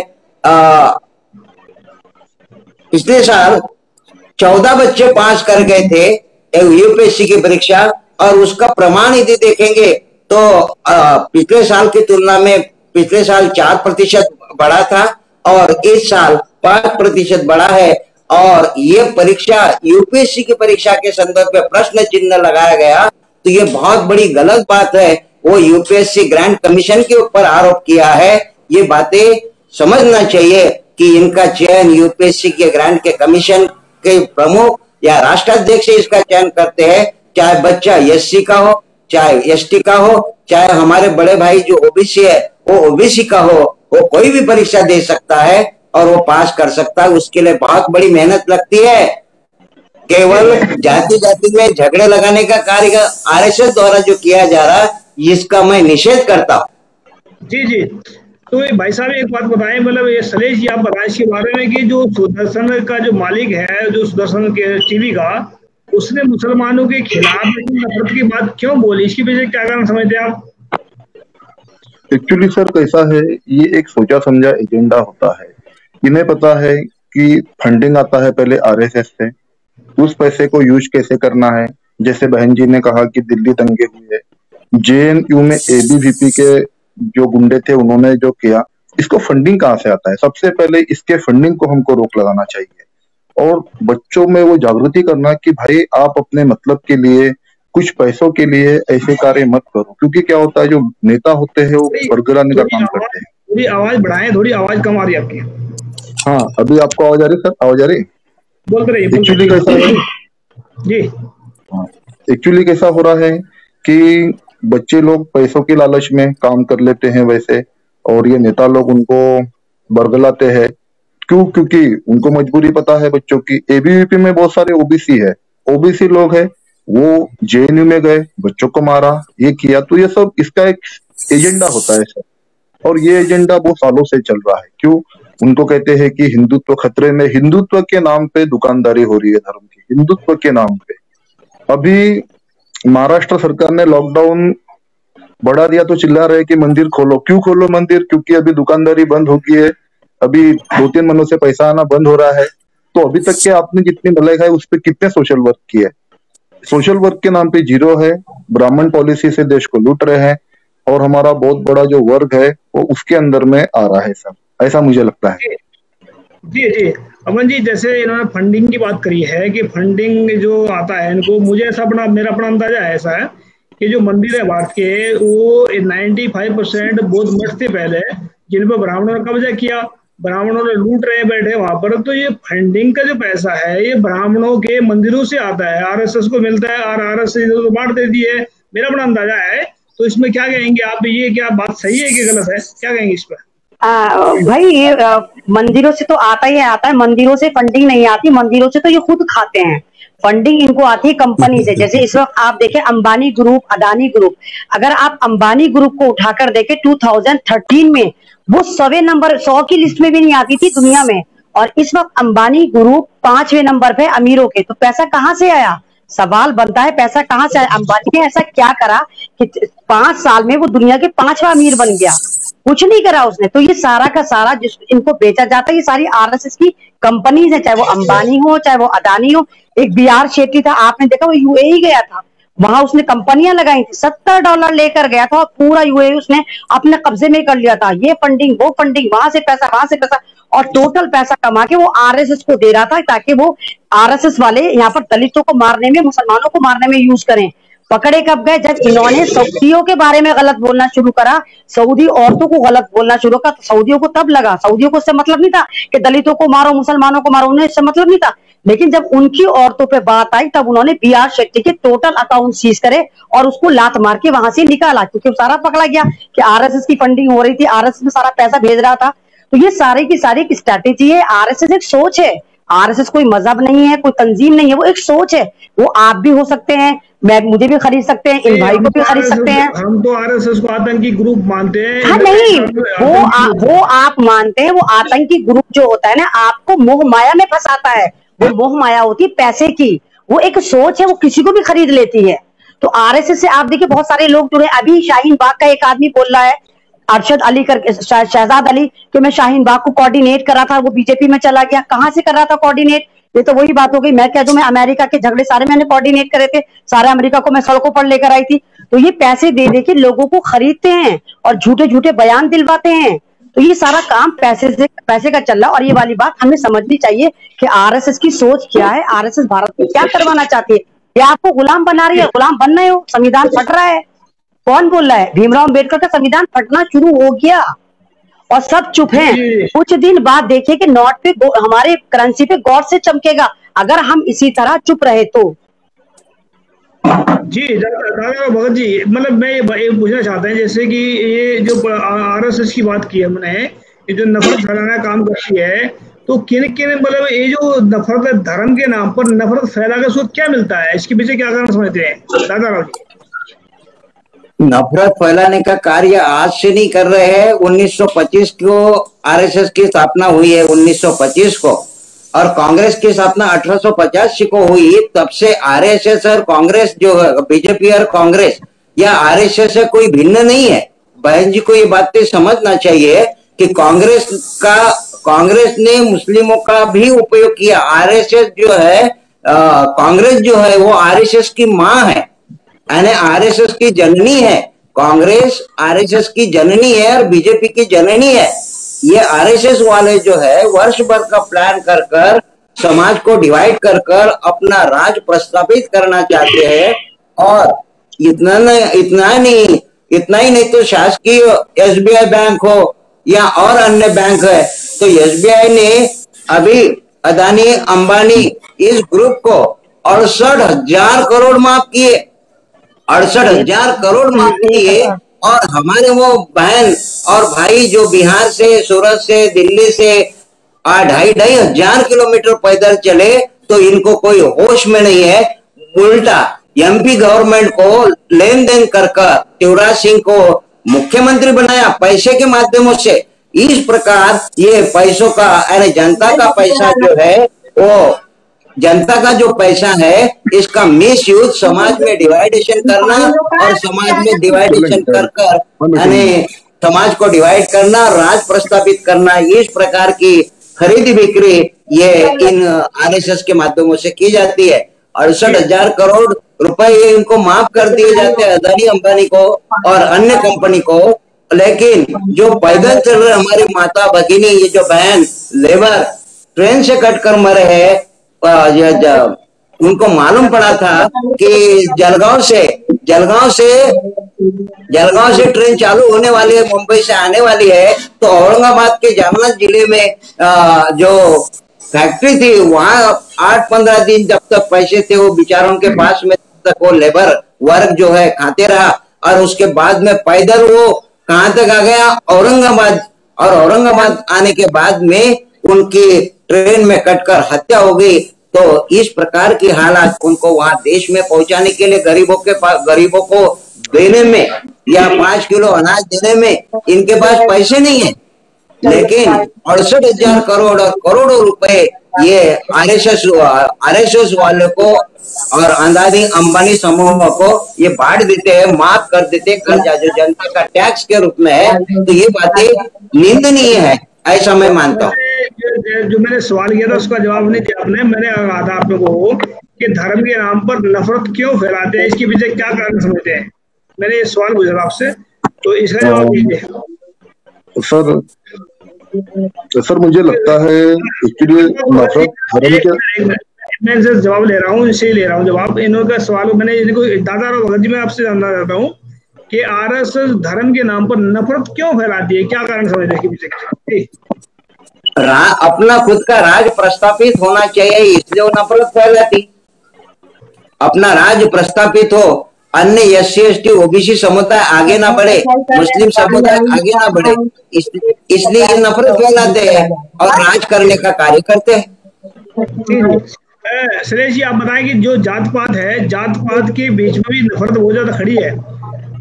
पिछले साल चौदह बच्चे पास कर गए थे यूपीएससी की परीक्षा और उसका प्रमाण यदि देखेंगे तो पिछले साल की तुलना में पिछले साल चार प्रतिशत बढ़ा था और इस साल पाँच प्रतिशत बढ़ा है। और ये परीक्षा यूपीएससी की परीक्षा के संदर्भ में प्रश्न चिन्ह लगाया गया तो ये बहुत बड़ी गलत बात है। वो यूपीएससी ग्रांट कमीशन के ऊपर आरोप किया है। ये बातें समझना चाहिए कि इनका चयन यूपीएससी के ग्रांट के कमीशन के प्रमुख या राष्ट्राध्यक्ष इसका चयन करते हैं। चाहे बच्चा एससी का हो, चाहे एसटी का हो, चाहे हमारे बड़े भाई जो ओबीसी है, वो ओबीसी का हो, वो कोई भी परीक्षा दे सकता है। और वो पास कर सकता है उसके लिए बहुत बड़ी मेहनत लगती है। केवल जाति जाति में झगड़े लगाने का कार्य आरएसएस द्वारा जो किया जा रहा है इसका मैं निषेध करता हूँ। जी जी। तो भाई साहब एक बात बताएँ मतलब ये सलेश जी आप बताएँ इसके बारे में कि जो सुदर्शन का जो मालिक है जो सुदर्शन के टीवी का उसने मुसलमानों के खिलाफ नफरत की बात क्यों बोली? इसके पीछे क्या कारण समझते हैं आप? एक्चुअली सर कैसा है ये एक सोचा समझा एजेंडा होता है। इन्हें पता है कि फंडिंग आता है पहले आरएसएस से? उस पैसे को यूज़ कैसे करना है? जैसे बहन जी ने कहा कि दिल्ली दंगे हुए जेएनयू में एबीवीपी के जो गुंडे थे उन्होंने जो किया इसको फंडिंग कहाँ से आता है? सबसे पहले इसके फंडिंग को हमको रोक लगाना चाहिए। और बच्चों में वो जागृति करना कि भाई आप अपने मतलब के लिए कुछ पैसों के लिए ऐसे कार्य मत करो। क्योंकि क्या होता है जो नेता होते हैं वो बरगराने का काम करते हैं। थोड़ी आवाज़ बढ़ाएँ थोड़ी आवाज़ कम आ रही है आपकी। हाँ अभी आपको आवाज़ आ रही सर? आवाज़ आ रही बोल रही एक्चुअली कैसा है? जी। एक्चुअली हाँ, कैसा हो रहा है कि बच्चे लोग पैसों की लालच में काम कर लेते हैं वैसे और ये नेता लोग उनको बरगलाते हैं। क्यों? क्योंकि उनको मजबूरी पता है बच्चों की। एबीवीपी में बहुत सारे ओबीसी है। ओबीसी लोग है वो जेएनयू में गए बच्चों को मारा ये किया। तो ये सब इसका एक एजेंडा होता है सर। और ये एजेंडा बहुत सालों से चल रहा है। क्यों? उनको कहते हैं कि हिंदुत्व खतरे में, हिंदुत्व के नाम पे दुकानदारी हो रही है धर्म की, हिंदुत्व के नाम पे। अभी महाराष्ट्र सरकार ने लॉकडाउन बढ़ा दिया तो चिल्ला रहे कि मंदिर खोलो। क्यों खोलो मंदिर? क्योंकि अभी दुकानदारी बंद हो गई है। अभी दो तीन महीनों से पैसा आना बंद हो रहा है। तो अभी तक के आपने जितनी भलाई है, उस पर कितने सोशल वर्क किए सोशल वर्क के नाम पे ज़ीरो है। ब्राह्मण पॉलिसी से देश को लूट रहे हैं। और हमारा बहुत बड़ा जो वर्ग है, वो उसके अंदर में आ रहा है सब। ऐसा मुझे लगता है। जी जी। अमन जी, जैसे इन्होंने फंडिंग की बात करी है कि फंडिंग जो आता है, इनको मुझे ऐसा अपना, मेरा अपना अंदाज़ा है ऐसा है कि जो मंदिर है भारत के, वो 95 परसेंट बौद्ध मठ थे पहले जिन पर ब्राह्मणों ने कब्जा किया। ब्राह्मणों ने लूट रहे बैठे वहाँ। पर तो ये फंडिंग का जो पैसा है, ये ब्राह्मणों के मंदिरों से आता है। आरएसएस को मिलता है और आरएसएस तो बांट देती है। मेरा अपना अंदाज़ा है। तो इसमें क्या कहेंगे आप? ये क्या बात सही है कि गलत है? क्या कहेंगे इस पर? आ, भाई ये मंदिरों से तो आता ही आता है मंदिरों से फंडिंग नहीं आती मंदिरों से तो ये खुद खाते हैं। फंडिंग इनको आती है कंपनी से। जैसे इस वक्त आप देखें अंबानी ग्रुप अदानी ग्रुप अगर आप अंबानी ग्रुप को उठाकर देखें 2013 में वो सवे नंबर सौ की लिस्ट में भी नहीं आती थी दुनिया में। और इस वक्त अंबानी ग्रुप पांचवे नंबर पे अमीरों के। तो पैसा कहाँ से आया? सवाल बनता है पैसा कहाँ से आया? अंबानी ने ऐसा क्या करा कि पाँच साल में वो दुनिया के पांचवा अमीर बन गया। कुछ नहीं करा उसने। तो ये सारा का सारा जिस इनको बेचा जाता है, ये सारी आरएसएस की कंपनीज़ है, चाहे वो अंबानी हो, चाहे वो अदानी हो। एक बिहार शेट्टी था, आपने देखा, वो यूएई गया था। वहाँ उसने कंपनियाँ लगाई थी, सत्तर डॉलर लेकर गया था और पूरा यूए उसने अपने कब्जे में कर लिया था। ये फंडिंग वो फंडिंग वहाँ से पैसा, वहाँ से पैसा और टोटल पैसा कमा के वो आरएसएस को दे रहा था ताकि वो आरएसएस वाले यहाँ पर दलितों को मारने में, मुसलमानों को मारने में यूज़ करें। पकड़े कब गए? जब इन्होंने सऊदियों के बारे में गलत बोलना शुरू करा, सऊदी औरतों को गलत बोलना शुरू करा तो सऊदियों को तब लगा। सऊदियों को इससे मतलब नहीं था कि दलितों को मारो, मुसलमानों को मारो, उन्हें इससे मतलब नहीं था। लेकिन जब उनकी औरतों पे बात आई, तब उन्होंने बी आर शेट्टी के टोटल अकाउंट सीज करे और उसको लात मार के वहाँ से निकाला, क्योंकि सारा पकड़ा गया कि आरएसएस की फंडिंग हो रही थी आरएसएस में सारा पैसा भेज रहा था। तो ये सारी की सारी एक स्ट्रैटेजी है। आरएसएस एक सोच है। आरएसएस कोई मज़हब नहीं है कोई तंजीम नहीं है वो एक सोच है। वो आप भी हो सकते हैं मैं मुझे भी खरीद सकते हैं इन भाई को भी खरीद सकते हैं। हम तो आरएसएस को आतंकी ग्रुप मानते हैं। हाँ नहीं वो आ, वो आप मानते हैं वो आतंकी ग्रुप जो होता है ना आपको मोह माया में फंसाता है। वो मोह माया होती है पैसे की। वो एक सोच है वो किसी को भी खरीद लेती है। तो आरएसएस से आप देखिए बहुत सारे लोग जुड़े अभी शाहीन बाग का एक आदमी बोल रहा है अरशद अली कर शहजाद अली, कि मैं शाहीन बाग को कोऑर्डिनेट कर रहा था, वो बीजेपी में चला गया। कहाँ से कर रहा था कोऑर्डिनेट ये तो वही बात हो गई। मैं कह दू, मैं अमेरिका के झगड़े सारे मैंने कोऑर्डिनेट करे थे। सारे अमेरिका को मैं सड़कों पर लेकर आई थी। तो ये पैसे दे दे के लोगों को खरीदते हैं और झूठे झूठे बयान दिलवाते हैं। तो ये सारा काम पैसे से, पैसे का चल रहा और ये वाली बात हमें समझनी चाहिए कि आरएसएस की सोच क्या है। आरएसएस भारत में क्या करवाना चाहती है? ये आपको गुलाम बना रही है? गुलाम बन रहे हो? संविधान फट रहा है? कौन बोल रहा है? भीमराव अंबेडकर का संविधान फटना शुरू हो गया और सब चुप हैं। कुछ दिन बाद देखिए कि नोट पे हमारे करेंसी पे गौर से चमकेगा। अगर हम इसी तरह चुप रहे तो। जी दादा भगत जी मतलब मैं ये पूछना चाहता हूँ जैसे कि ये जो आरएसएस की बात की हमने ये जो नफरत फैलाना काम करती है तो किन किन मतलब ये जो नफरत धर्म के नाम पर नफरत फैला कर उसको क्या मिलता है? इसके पीछे क्या कारण समझते हैं? दादा राव जी। नफरत फैलाने का कार्य आज से नहीं कर रहे हैं। 1925 को आरएसएस की स्थापना हुई है 1925 को। और कांग्रेस की स्थापना अठारह सौ पचास को हुई। तब से आरएसएस और कांग्रेस जो बीजेपी और कांग्रेस, या आरएसएस से कोई भिन्न नहीं है। बहन जी को ये बातें समझना चाहिए कि कांग्रेस का, कांग्रेस ने मुस्लिमों का भी उपयोग किया। आरएसएस जो है कांग्रेस जो है, वो आरएसएस की माँ है। यानी आरएसएस की जननी है कांग्रेस आरएसएस की जननी है और बीजेपी की जननी है ये आरएसएस वाले जो है वर्ष भर का प्लान कर कर समाज को डिवाइड कर कर अपना राज प्रस्तापित करना चाहते हैं और इतना नहीं इतना नहीं इतना ही नहीं तो शासकीय एसबीआई बैंक हो या और अन्य बैंक है तो एसबीआई ने अभी अदानी अंबानी इस ग्रुप को अड़सठ हज़ार करोड़ माफ़ किए अड़सठ हज़ार करोड़ माफ़ किए और हमारे वो बहन और भाई जो बिहार से सूरत से दिल्ली से ढाई ढाई हज़ार किलोमीटर पैदल चले तो इनको कोई होश में नहीं है। उल्टा एमपी गवर्नमेंट को लेन देन कर शिवराज सिंह को मुख्यमंत्री बनाया पैसे के माध्यमों से। इस प्रकार ये पैसों का यानी जनता का पैसा जो है वो जनता का जो पैसा है इसका मिस यूज़ समाज में डिवाइडेशन करना और समाज में डिवाइडेशन कर कर समाज को डिवाइड करना, राज प्रस्तापित करना, इस प्रकार की खरीदी बिक्री ये इन आरएसएस के माध्यमों से की जाती है। अड़सठ हज़ार करोड़ रुपए इनको माफ़ कर दिए जाते हैं अदानी अंबानी को और अन्य कंपनी को। लेकिन जो पैदल चल रहे हमारी माता भगिनी, ये जो बहन, लेबर ट्रेन से कट कर मरे हैं उनको मालूम पड़ा था कि जलगांव से जलगांव से जलगांव से ट्रेन चालू होने वाली है मुंबई से आने वाली है तो औरंगाबाद के जामनगर ज़िले में आ, जो फैक्ट्री थी वहाँ आठ पंद्रह दिन जब तक पैसे थे वो बिचारों के पास में तक वो लेबर वर्क जो है खाते रहा और उसके बाद में पैदल वो कहाँ तक आ गया? औरंगाबाद। और औरंगाबाद आने के बाद में उनकी ट्रेन में कटकर हत्या हो गई। तो इस प्रकार की हालात उनको वहाँ देश में पहुँचाने के लिए गरीबों के पास गरीबों को देने में या पाँच किलो अनाज देने में इनके पास पैसे नहीं है। लेकिन अड़सठ हज़ार करोड़ और करोड़ों रुपए ये आरएसएस आरएसएस वाले को और अंदाजी अंबानी समूह को ये बांट देते हैं, माफ़ कर देते कर्जा जो जनता का टैक्स के रूप में है तो ये बातें निंदनीय है। ऐसा मैं मानता हूँ। जो मैंने सवाल किया था उसका जवाब नहीं दिया आपने। मैंने कहा था आपको कि धर्म के नाम पर नफरत क्यों फैलाते हैं? इसके पीछे क्या कारण समझते हैं? मैंने ये सवाल पूछा आपसे तो इसका जवाब दीजिए। सर सर मुझे लगता है एक्चुअली नफरत धर्म के मैं जवाब ले रहा हूँ इसे ले रहा हूँ। जवाब इन्होंने सवाल मैंने इनको दादा भगत जी मैं आपसे जानना चाहता हूँ। कि आरएसएस धर्म के नाम पर नफरत क्यों फैलाती है? क्या कारण समझते हैं पीछे? अपना खुद का राज प्रस्तापित होना चाहिए इसलिए वो नफरत फैलाती। अपना राज प्रस्तापित हो अन्य S C S T OBC समुदाय आगे ना बढ़े मुस्लिम समुदाय आगे ना बढ़े इसलिए ये नफरत फैलाते हैं और राज करने का कार्य करते हैं। सुरेश जी आप बताएँ कि जो जात पात है जात पात के बीच में भी नफरत बहुत ज़्यादा खड़ी है।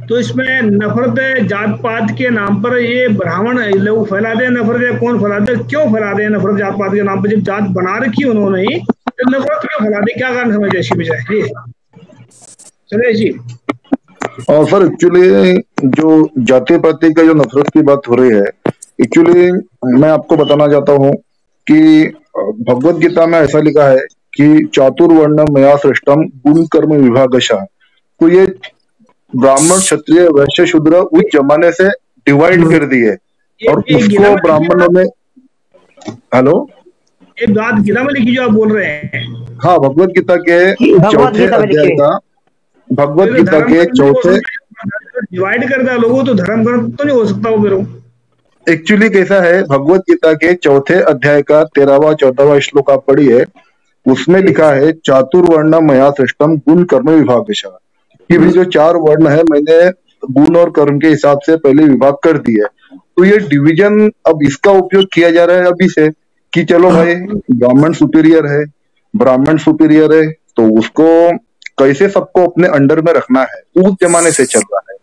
तो इसमें नफरत जात पात के नाम पर ये ब्राह्मण लोग फैलाते हैं नफरत कौन फैलाते हैं क्यों फैलाते हैं नफरत जात पात के नाम पर? जब जात बना रखी उन्होंने ही तो नफरत क्यों फैलाते क्या कारण समझ ऐसी चले जी। और सर एक्चुअली जो जाति पाति का जो नफरत की बात हो रही है एक्चुअली मैं आपको बताना चाहता हूँ कि भगवत गीता में ऐसा लिखा है कि चातुर्वर्ण मया सृष्टम गुण कर्म विभाग तो ये ब्राह्मण क्षत्रिय वैश्य शूद्र उस जमाने से डिवाइड कर दिए और उसको ब्राह्मणों में हेलो? एक बात गीता में लिखी जो आप बोल रहे हैं। हाँ भगवत गीता के चौथे अध्याय का। भगवत गीता के चौथे डिवाइड कर दिया लोगों तो धर्म ग्रंथ तो नहीं हो सकता वो फिर। एक्चुअली कैसा है? भगवत गीता के चौथे अध्याय का तेरहवा चौदहवा श्लोक आप पढ़िए उसमें लिखा है चातुर्वर्ण मया सृष्टम गुण कर्म विभाग कि भी जो चार वर्ण है, मैंने गुण और कर्म के हिसाब से पहले विभाग कर दिया तो ये डिवीज़न अब इसका उपयोग किया जा रहा है अभी से कि चलो भाई, ब्राह्मण सुपीरियर है, ब्राह्मण सुपीरियर है तो उसको कैसे सबको अपने अंडर में रखना है? उस जमाने से चल रहा है।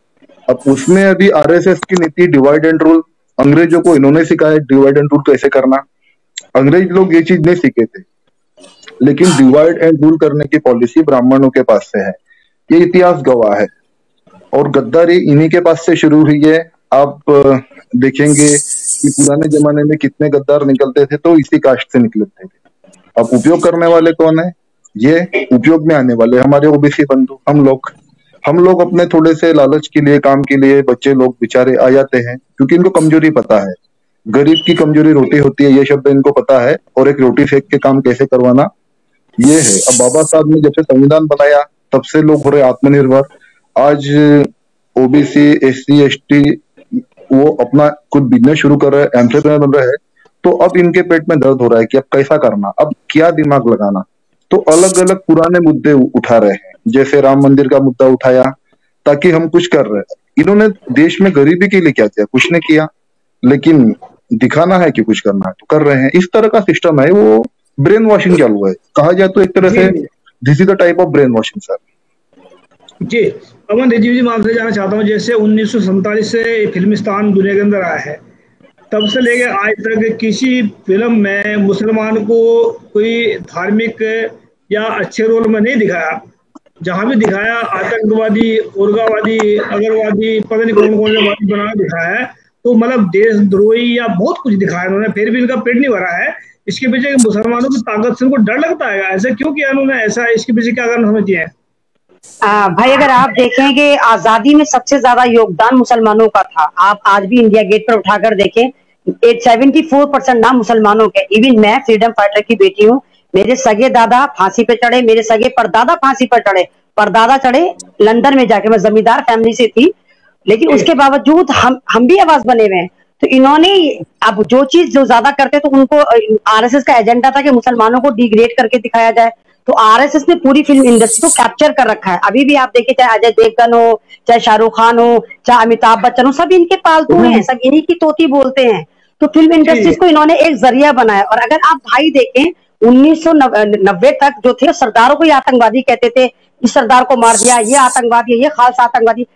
अब उसमें अभी आरएसएस की नीति डिवाइड एंड रूल अंग्रेज़ों को इन्होंने सिखाया डिवाइड एंड रूल कैसे करना। अंग्रेज़ लोग ये चीज़ नहीं सीखे थे। लेकिन डिवाइड एंड रूल करने की पॉलिसी ब्राह्मणों के पास से है। ये इतिहास गवाह है। और गद्दारी इन्हीं के पास से शुरू हुई है। आप देखेंगे कि पुराने जमाने में कितने गद्दार निकलते थे तो इसी कास्ट से निकलते थे। अब उपयोग करने वाले कौन है? ये उपयोग में आने वाले हमारे ओबीसी बंधु, हम लोग। हम लोग अपने थोड़े से लालच के लिए, काम के लिए बच्चे लोग बेचारे आ जाते हैं, क्योंकि इनको कमज़ोरी पता है। गरीब की कमज़ोरी रोटी होती है, ये शब्द इनको पता है। और एक रोटी फेंक के काम कैसे करवाना? ये है। अब बाबा साहब ने जब से संविधान बनाया तब से लोग हो रहे आत्मनिर्भर। आज OBC S C S T वो अपना कुछ बिज़नेस शुरू कर रहे हैं बन रहे हैं। तो अब इनके पेट में दर्द हो रहा है कि अब कैसा करना, अब क्या दिमाग लगाना। तो अलग अलग पुराने मुद्दे उठा रहे हैं। जैसे राम मंदिर का मुद्दा उठाया, ताकि हम कुछ कर रहे हैं। इन्होंने देश में गरीबी के लिए क्या किया? कुछ ने किया, लेकिन दिखाना है कि कुछ करना है तो कर रहे हैं। इस तरह का सिस्टम है, वो ब्रेन वॉशिंग चालू है। कहा जाए तो एक तरह से this is the type of brain washing sir ji Aman Rizvi ji, मैं आपसे जानना चाहता हूँ, जैसे उन्नीस से फिल्मिस्तान दुनिया के अंदर आया है, तब से लेकर आज तक किसी फ़िल्म में मुसलमान को कोई धार्मिक या अच्छे रोल में नहीं दिखाया। जहाँ भी दिखाया, आतंकवादी उर्गावादी अगरवादी, पता नहीं कौन कौन से बना दिखाया है तो मतलब देशद्रोही या बहुत कुछ दिखाया उन्होंने फिर भी इनका पेट नहीं भरा है। इसके पीछे मुसलमानों की ताकत से उनको डर लगता है ऐसा क्यों किया उन्होंने ऐसा इसके पीछे क्या कारण समझ दिया आ, भाई अगर आप देखेंगे आज़ादी में सबसे ज़्यादा योगदान मुसलमानों का था आप आज भी इंडिया गेट पर उठाकर देखें सेवेंटी फोर परसेंट नाम मुसलमानों के इवन मैं फ्रीडम फाइटर की बेटी हूँ मेरे सगे दादा फांसी पे चढ़े मेरे सगे परदादा फांसी पर चढ़े परदादा चढ़े लंदन में जाके मैं जमींदार फैमिली से थी लेकिन उसके बावजूद हम हम भी आवाज़ बने हुए हैं। तो इन्होंने अब जो चीज़ जो ज़्यादा करते तो उनको आरएसएस का एजेंडा था कि मुसलमानों को डिग्रेड करके दिखाया जाए। तो आरएसएस ने पूरी फ़िल्म इंडस्ट्री को कैप्चर कर रखा है। अभी भी आप देखिए चाहे अजय देवगन हो चाहे शाहरुख खान हो चाहे अमिताभ बच्चन हो सब इनके पालतू हैं सब इन्हीं की तोती बोलते हैं। तो फ़िल्म इंडस्ट्रीज़ को इन्होंने एक ज़रिया बनाया। और अगर आप भाई देखें उन्नीस सौ नब्बे तक जो थे सरदारों को ये आतंकवादी कहते थे इस सरदार को मार दिया ये आतंकवादी ये खास आतंकवादी।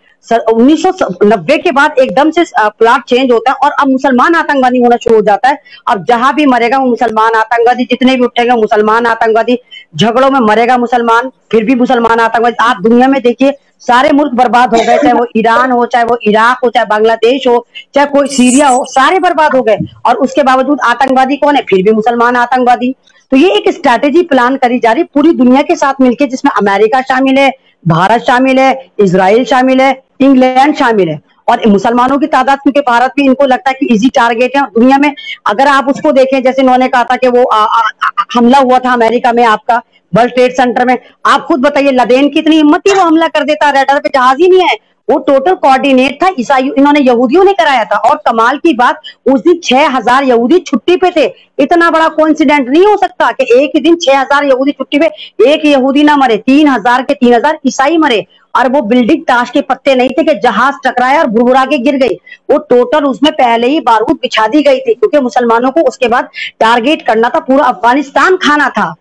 उन्नीस सौ नब्बे के बाद एकदम से प्लाट चेंज होता है और अब मुसलमान आतंकवादी होना शुरू हो जाता है। अब जहाँ भी मरेगा वो मुसलमान आतंकवादी, जितने भी उठेंगे मुसलमान आतंकवादी, झगड़ों में मरेगा मुसलमान, फिर भी मुसलमान आतंकवादी। आप दुनिया में देखिए, सारे मुल्क बर्बाद हो गए, चाहे वो ईरान हो, चाहे वो इराक हो, चाहे बांग्लादेश हो, चाहे कोई सीरिया हो, सारे बर्बाद हो गए। और उसके बावजूद आतंकवादी कौन है? फिर भी मुसलमान आतंकवादी। तो ये एक स्ट्रैटेजी प्लान करी जा रही पूरी दुनिया के साथ मिलकर जिसमें अमेरिका शामिल है, भारत शामिल है इसराइल शामिल है इंग्लैंड शामिल है। और मुसलमानों की तादाद क्योंकि भारत भी इनको लगता है कि इजी टारगेट है दुनिया में। अगर आप उसको देखें जैसे इन्होंने कहा था कि वो आ, आ, आ, हमला हुआ था अमेरिका में आपका वर्ल्ड ट्रेड सेंटर में। आप खुद बताइए लदेन की इतनी हिम्मत थी वो हमला कर देता रेडर पे जहाज़ ही नहीं है। वो टोटल कोऑर्डिनेट था ईसाई इन्होंने यहूदियों ने कराया था। और कमाल की बात उस दिन छह हज़ार यहूदी छुट्टी पे थे। इतना बड़ा कोइंसिडेंट नहीं हो सकता कि एक ही दिन छह हज़ार यहूदी छुट्टी पे एक यहूदी ना मरे तीन हज़ार के तीन हज़ार ईसाई मरे। और वो बिल्डिंग ताश के पत्ते नहीं थे कि जहाज़ टकराया और बुरबुरा के गिर गई। वो टोटल उसमें पहले ही बारूद बिछा दी गई थी, क्योंकि मुसलमानों को उसके बाद टारगेट करना था, पूरा अफ़गानिस्तान खाना था।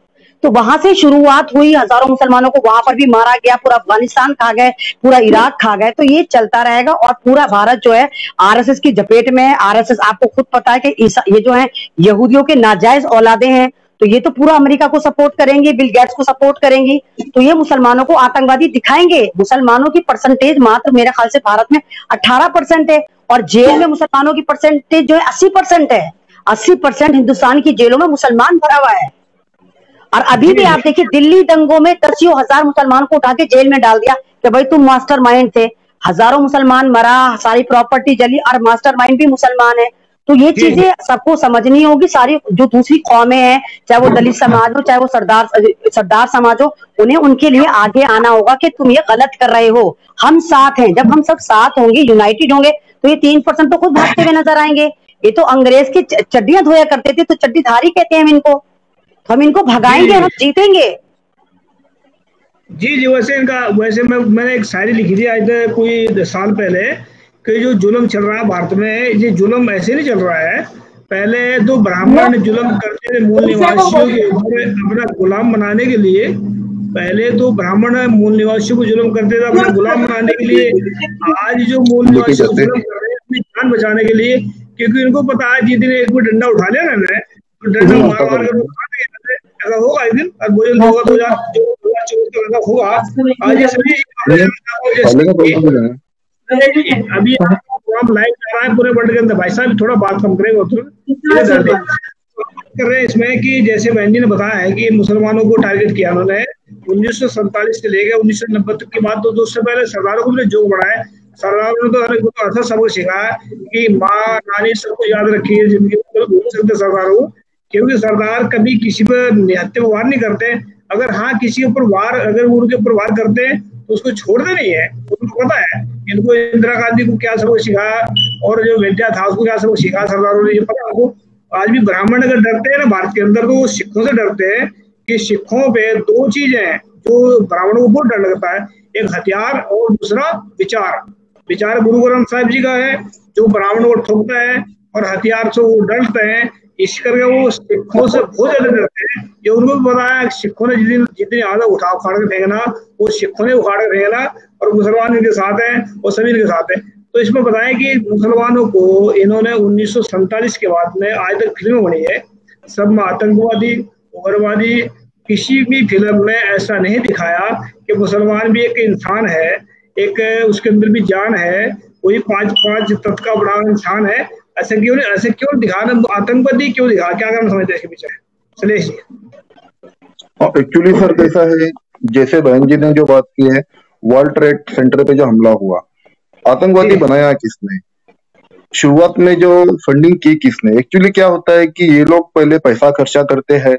तो वहाँ से शुरुआत हुई, हज़ारों मुसलमानों को वहाँ पर भी मारा गया, पूरा अफ़गानिस्तान खा गए, पूरा इराक खा गए तो ये चलता रहेगा और पूरा भारत जो है आरएसएस की जपेट में है। आरएसएस, आपको खुद पता है कि ये जो है, यहूदियों के नाजायज औलादे हैं। तो ये तो पूरा अमेरिका को सपोर्ट करेंगे बिल गैट्स को सपोर्ट करेंगी। तो ये मुसलमानों को आतंकवादी दिखाएँगे। मुसलमानों की परसेंटेज मात्र मेरे ख्याल से भारत में 18 परसेंट है और जेल में मुसलमानों की परसेंटेज जो है 80 परसेंट है। 80 परसेंट हिंदुस्तान की जेलों में मुसलमान भरा हुआ है। और अभी भी आप देखिए, दिल्ली दंगों में दसियों हज़ार मुसलमान को उठा के जेल में डाल दिया कि भाई तुम मास्टर माइंड थे। हज़ारों मुसलमान मरा, सारी प्रॉपर्टी जली और मास्टर माइंड भी मुसलमान है। तो ये चीज़ें सबको समझनी होगी। सारी जो दूसरी कौमें हैं चाहे वो दलित समाज हो चाहे वो सरदार सरदार समाज हो उन्हें उनके लिए आगे आना होगा कि तुम ये गलत कर रहे हो। हम साथ हैं। जब हम सब साथ होंगे यूनाइटेड होंगे तो ये तीन परसेंट तो खुद भागते हुए नज़र आएँगे। ये तो अंग्रेज़ की चड्डियाँ धोया करते थे तो चड्डीधारी कहते हैं हम इनको। तो हम इनको भगाएँगे हम जीतेंगे। जी जी वैसे इनका वैसे मैं मैंने एक शायरी लिखी थी आज कोई साल पहले। कि जो जुल्म चल रहा है भारत में ये जुल्म ऐसे नहीं चल रहा है। पहले तो ब्राह्मण जुल्म करते थे मूल निवासियों के ऊपर अपना गुलाम बनाने के लिए। पहले तो ब्राह्मण मूल निवासियों को जुल्म करते थे अपना गुलाम बनाने के लिए। आज जो मूल निवासी जुल्म कर रहे हैं अपनी जान बचाने के लिए क्योंकि इनको पता है जिस दिन एक भी डंडा उठा लिया ना तो डंडा मार मार कर ऐसा होगा एक दिन और भोजन होगा दो हज़ार चौबीस होगा आज ये सभी अभी आप लाइव कर रहा है पूरे वर्ल्ड के अंदर। भाई साहब थोड़ा बात कम करेगा तो कर रहे हैं इसमें कि जैसे बहन जी ने बताया है कि मुसलमानों को टारगेट किया उन्होंने उन्नीस सौ सैंतालीस से लेकर उन्नीस सौ नब्बे तक की बात। तो उससे पहले सरदारों को भी जोग बढ़ाया सरदारों ने तो हमें तो अच्छा सबक सिखाया कि माँ नानी सबको याद रखिए ज़िंदगी में भूल सकते सरदारों को। क्योंकि सरदार कभी किसी पर निहत्ते वार नहीं करते। अगर हाँ किसी के ऊपर वार अगर उनके ऊपर वार करते हैं तो उसको छोड़ते नहीं है। उनको पता है इनको इंदिरा गांधी को क्या सबक सिखाया और जो विद्या था उसको क्या सबक सिखाया सरदारों ने, ये पता उनको। आज भी ब्राह्मण अगर डरते हैं ना भारत के अंदर तो सिखों से डरते हैं कि सिखों पे दो चीज़ें हैं, जो ब्राह्मणों को बहुत डर लगता है, एक हथियार और दूसरा विचार। विचार गुरु ग्रंथ साहिब जी का है, जो ब्राह्मणों को ठोकता है और हथियार से वो डरते हैं इस करके वो सिखों से बहुत ज़्यादा डरते हैं। ये उनको भी बताया सिखों ने जितनी जितनी आधा उठा उखाड़ के फेंकना, वो सिखों ने उखाड़ के फेंकना और मुसलमान इनके साथ हैं और सभी इनके साथ हैं। तो इसमें बताया कि मुसलमानों को इन्होंने उन्नीस के बाद में आज तक फ़िल्म बनी है। सब में आतंकवादी, उग्रवादी, किसी भी फ़िल्म में ऐसा नहीं दिखाया कि मुसलमान भी एक इंसान है, एक उसके अंदर भी जान है वही पाँच पाँच तत्व बड़ा इंसान है ऐसे क्यों नहीं ऐसे क्यों दिखा रहे आतंकवादी क्यों दिखा? क्या कारण समझते हैं इसके पीछे? चलिए एक्चुअली सर कैसा है जैसे बहन जी ने जो बात की है वर्ल्ड ट्रेड सेंटर पे जो हमला हुआ आतंकवादी बनाया किसने? शुरुआत में जो फंडिंग की किसने? एक्चुअली क्या होता है कि ये लोग पहले पैसा खर्चा करते हैं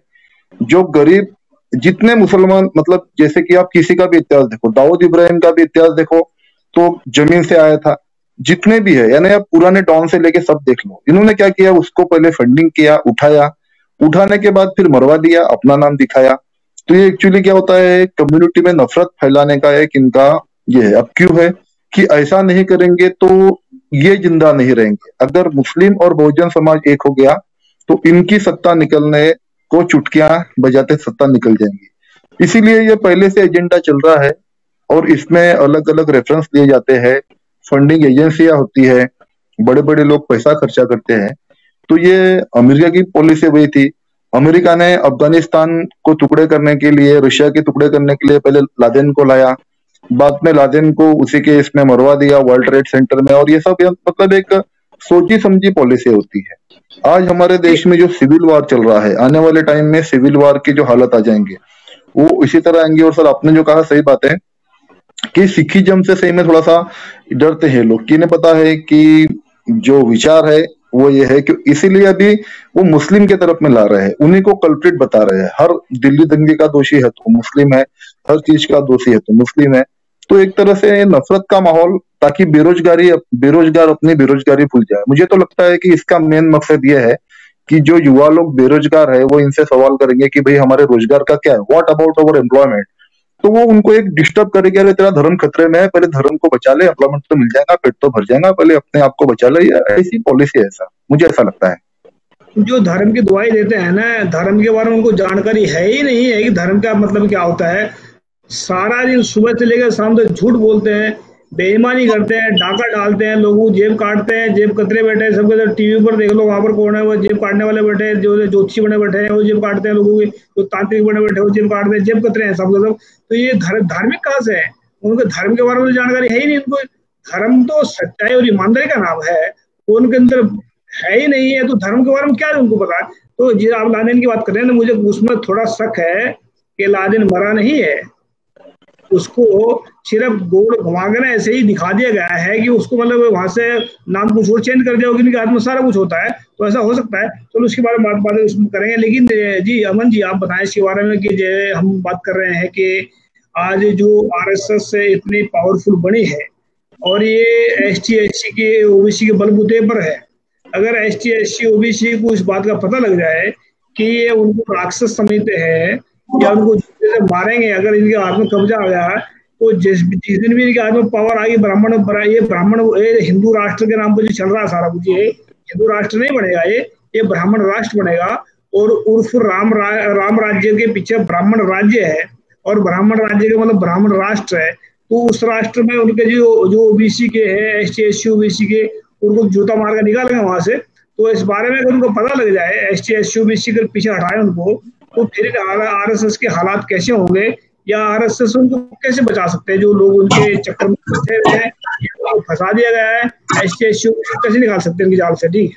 जो गरीब जितने मुसलमान मतलब जैसे कि आप किसी का भी इतिहास देखो दाऊद इब्राहिम का भी इतिहास देखो तो ज़मीन से आया था। जितने भी है, यानी आप पुराने डॉन से लेके सब देख लो। इन्होंने क्या किया? उसको पहले फंडिंग किया, उठाया। उठाने के बाद फिर मरवा दिया, अपना नाम दिखाया। तो ये एक्चुअली क्या होता है कम्युनिटी में नफरत फैलाने का एक इनका ये है, अब क्यों है कि ऐसा नहीं करेंगे तो ये ज़िंदा नहीं रहेंगे। अगर मुस्लिम और बहुजन समाज एक हो गया तो इनकी सत्ता निकलने को चुटकियाँ बजाते सत्ता निकल जाएँगी। इसीलिए ये पहले से एजेंडा चल रहा है और इसमें अलग अलग रेफरेंस दिए जाते हैं। फंडिंग एजेंसियाँ होती है बड़े बड़े लोग पैसा खर्चा करते हैं। तो ये अमेरिका की पॉलिसी वही थी। अमेरिका ने अफ़गानिस्तान को टुकड़े करने के लिए, रशिया के टुकड़े करने के लिए पहले लादेन को लाया। बाद में लादेन को उसी के इसमें मरवा दिया वर्ल्ड ट्रेड सेंटर में। और ये सब मतलब एक सोची समझी पॉलिसी होती है। आज हमारे देश में जो सिविल वार चल रहा है, आने वाले टाइम में सिविल वार की जो हालत आ जाएँगे, वो इसी तरह आएँगे। और सर, आपने जो कहा सही बात है कि सिखिज्म से सही में थोड़ा सा डरते हैं लोग। कि इन्हें पता है कि जो विचार है, वो ये है कि इसीलिए अभी वो मुस्लिम के तरफ़ में ला रहे हैं। उन्हीं को कल्प्रिट बता रहे हैं। हर दिल्ली दंगे का दोषी है तो मुस्लिम है, हर चीज़ का दोषी है तो मुस्लिम है। तो एक तरह से नफरत का माहौल, ताकि बेरोजगारी, बेरोजगार अपनी बेरोजगारी भूल जाए। मुझे तो लगता है कि इसका मेन मकसद ये है कि जो युवा लोग बेरोजगार है, वो इनसे सवाल करेंगे कि भाई हमारे रोज़गार का क्या है? व्हाट अबाउट अवर एम्प्लॉयमेंट तो वो उनको एक डिस्टर्ब करेगा अरे तेरा धर्म खतरे में है, पहले धर्म को बचा ले एम्प्लॉयमेंट तो मिल जाएगा, पेट तो भर जाएगा, पहले अपने आप को बचा ले। ऐसी पॉलिसी है ऐसा, मुझे ऐसा लगता है। जो धर्म की दुआई देते हैं ना, धर्म के बारे में उनको जानकारी है ही नहीं है कि धर्म का मतलब क्या होता है। सारा दिन सुबह से लेकर शाम तक झूठ बोलते हैं बेईमानी करते हैं, डाका डालते हैं, लोगों जेब काटते हैं, जेब कतरे बैठे हैं, सबके टीवी पर देख लो, वहाँ पर कौन है, वो जेब काटने वाले बैठे हैं, जो ज्योतिषी बने बैठे हैं, वो जेब काटते हैं लोगों के, जो तांत्रिक बने बैठे हैं, वो जेब काटते हैं, जेब कतरे हैं सबके सब। तो ये धार्मिक कहाँ से है? उनके धर्म के बारे में जानकारी है ही नहीं उनको धर्म तो सच्चाई और ईमानदारी का नाम है वो उनके अंदर है ही नहीं है तो धर्म के बारे में क्या है उनको पता? तो जी आप लादेन की बात कर रहे हैं तो मुझे उसमें थोड़ा शक है कि लादेन मरा नहीं है। उसको सिर्फ़ गोड़ घुमाकर ऐसे ही दिखा दिया गया है कि उसको मतलब वहाँ से नाम कुछ और चेंज कर दिया होगी हाथ में सारा कुछ होता है तो ऐसा हो सकता है। चलो तो उसके बारे में बात उसमें करेंगे। लेकिन जी, अमन जी, आप बताएँ इसके बारे में कि जो हम बात कर रहे हैं कि आज जो आरएसएस इतनी पावरफुल बनी है, और ये एस टी एस सी के ओबीसी के बलबूते पर है। अगर S T S C OBC को इस बात का पता लग जाए कि ये उनको राक्षस समझते हैं, या उनको जैसे मारेंगे अगर इनके हाथ में कब्जा आ गया तो जिस जिस दिन भी इनके हाथ में पावर आई ब्राह्मण ये ब्राह्मण हिंदू राष्ट्र के नाम पर जो चल रहा है सारा कुछ ये हिंदू राष्ट्र नहीं बनेगा ये ये ब्राह्मण राष्ट्र बनेगा और उर्फ़ राम रा, राम राज्य के पीछे ब्राह्मण राज्य है और ब्राह्मण राज्य का मतलब ब्राह्मण राष्ट्र है तो उस राष्ट्र में उनके जो जो ओबीसी के हैं एस टी एस ओबीसी के उनको जूता मार कर निकालेंगे वहाँ से तो इस बारे में अगर उनको पता लग जाए S T S C OBC के पीछे हटाए उनको तो फिर आर एस एस के हालात कैसे होंगे? या आर एस एस उनको कैसे बचा सकते हैं? जो लोग उनके चक्कर में फंसे हुए हैं फंसा दिया गया है एस टी एस कैसे निकाल सकते हैं उनकी जाल से? ठीक?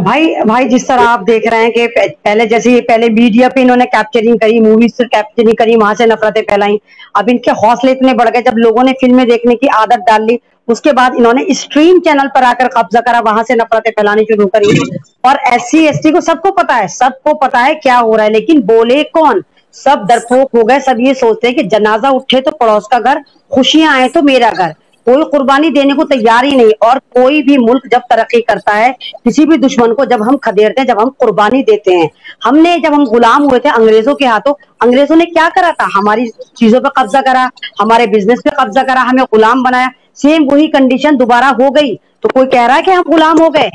भाई भाई, जिस तरह आप देख रहे हैं कि पहले जैसे पहले मीडिया पे इन्होंने कैप्चरिंग करी मूवीज़ से कैप्चरिंग करी, वहाँ से नफरतें फैलाई। अब इनके हौसले इतने बढ़ गए, जब लोगों ने फ़िल्में देखने की आदत डाल ली उसके बाद इन्होंने स्ट्रीम चैनल पर आकर कब्जा करा, वहाँ से नफरतें फैलानी शुरू करी। और एस सी को सबको पता है, सबको पता है क्या हो रहा है, लेकिन बोले कौन? सब डरपोक हो गए, सब ये सोचते हैं कि जनाजा उठे तो पड़ोस का घर, खुशियाँ आए तो मेरा घर। कोई कुर्बानी देने को तैयार ही नहीं, और कोई भी मुल्क जब तरक्की करता है, किसी भी दुश्मन को जब हम खदेड़ते हैं, जब हम कुर्बानी देते हैं। हमने, जब हम गुलाम हुए थे अंग्रेज़ों के हाथों, अंग्रेज़ों ने क्या करा था? हमारी चीज़ों पर कब्जा करा, हमारे बिज़नेस पे कब्जा करा, हमें गुलाम बनाया। सेम वही कंडीशन दोबारा हो गई तो कोई कह रहा है कि हम गुलाम हो गए?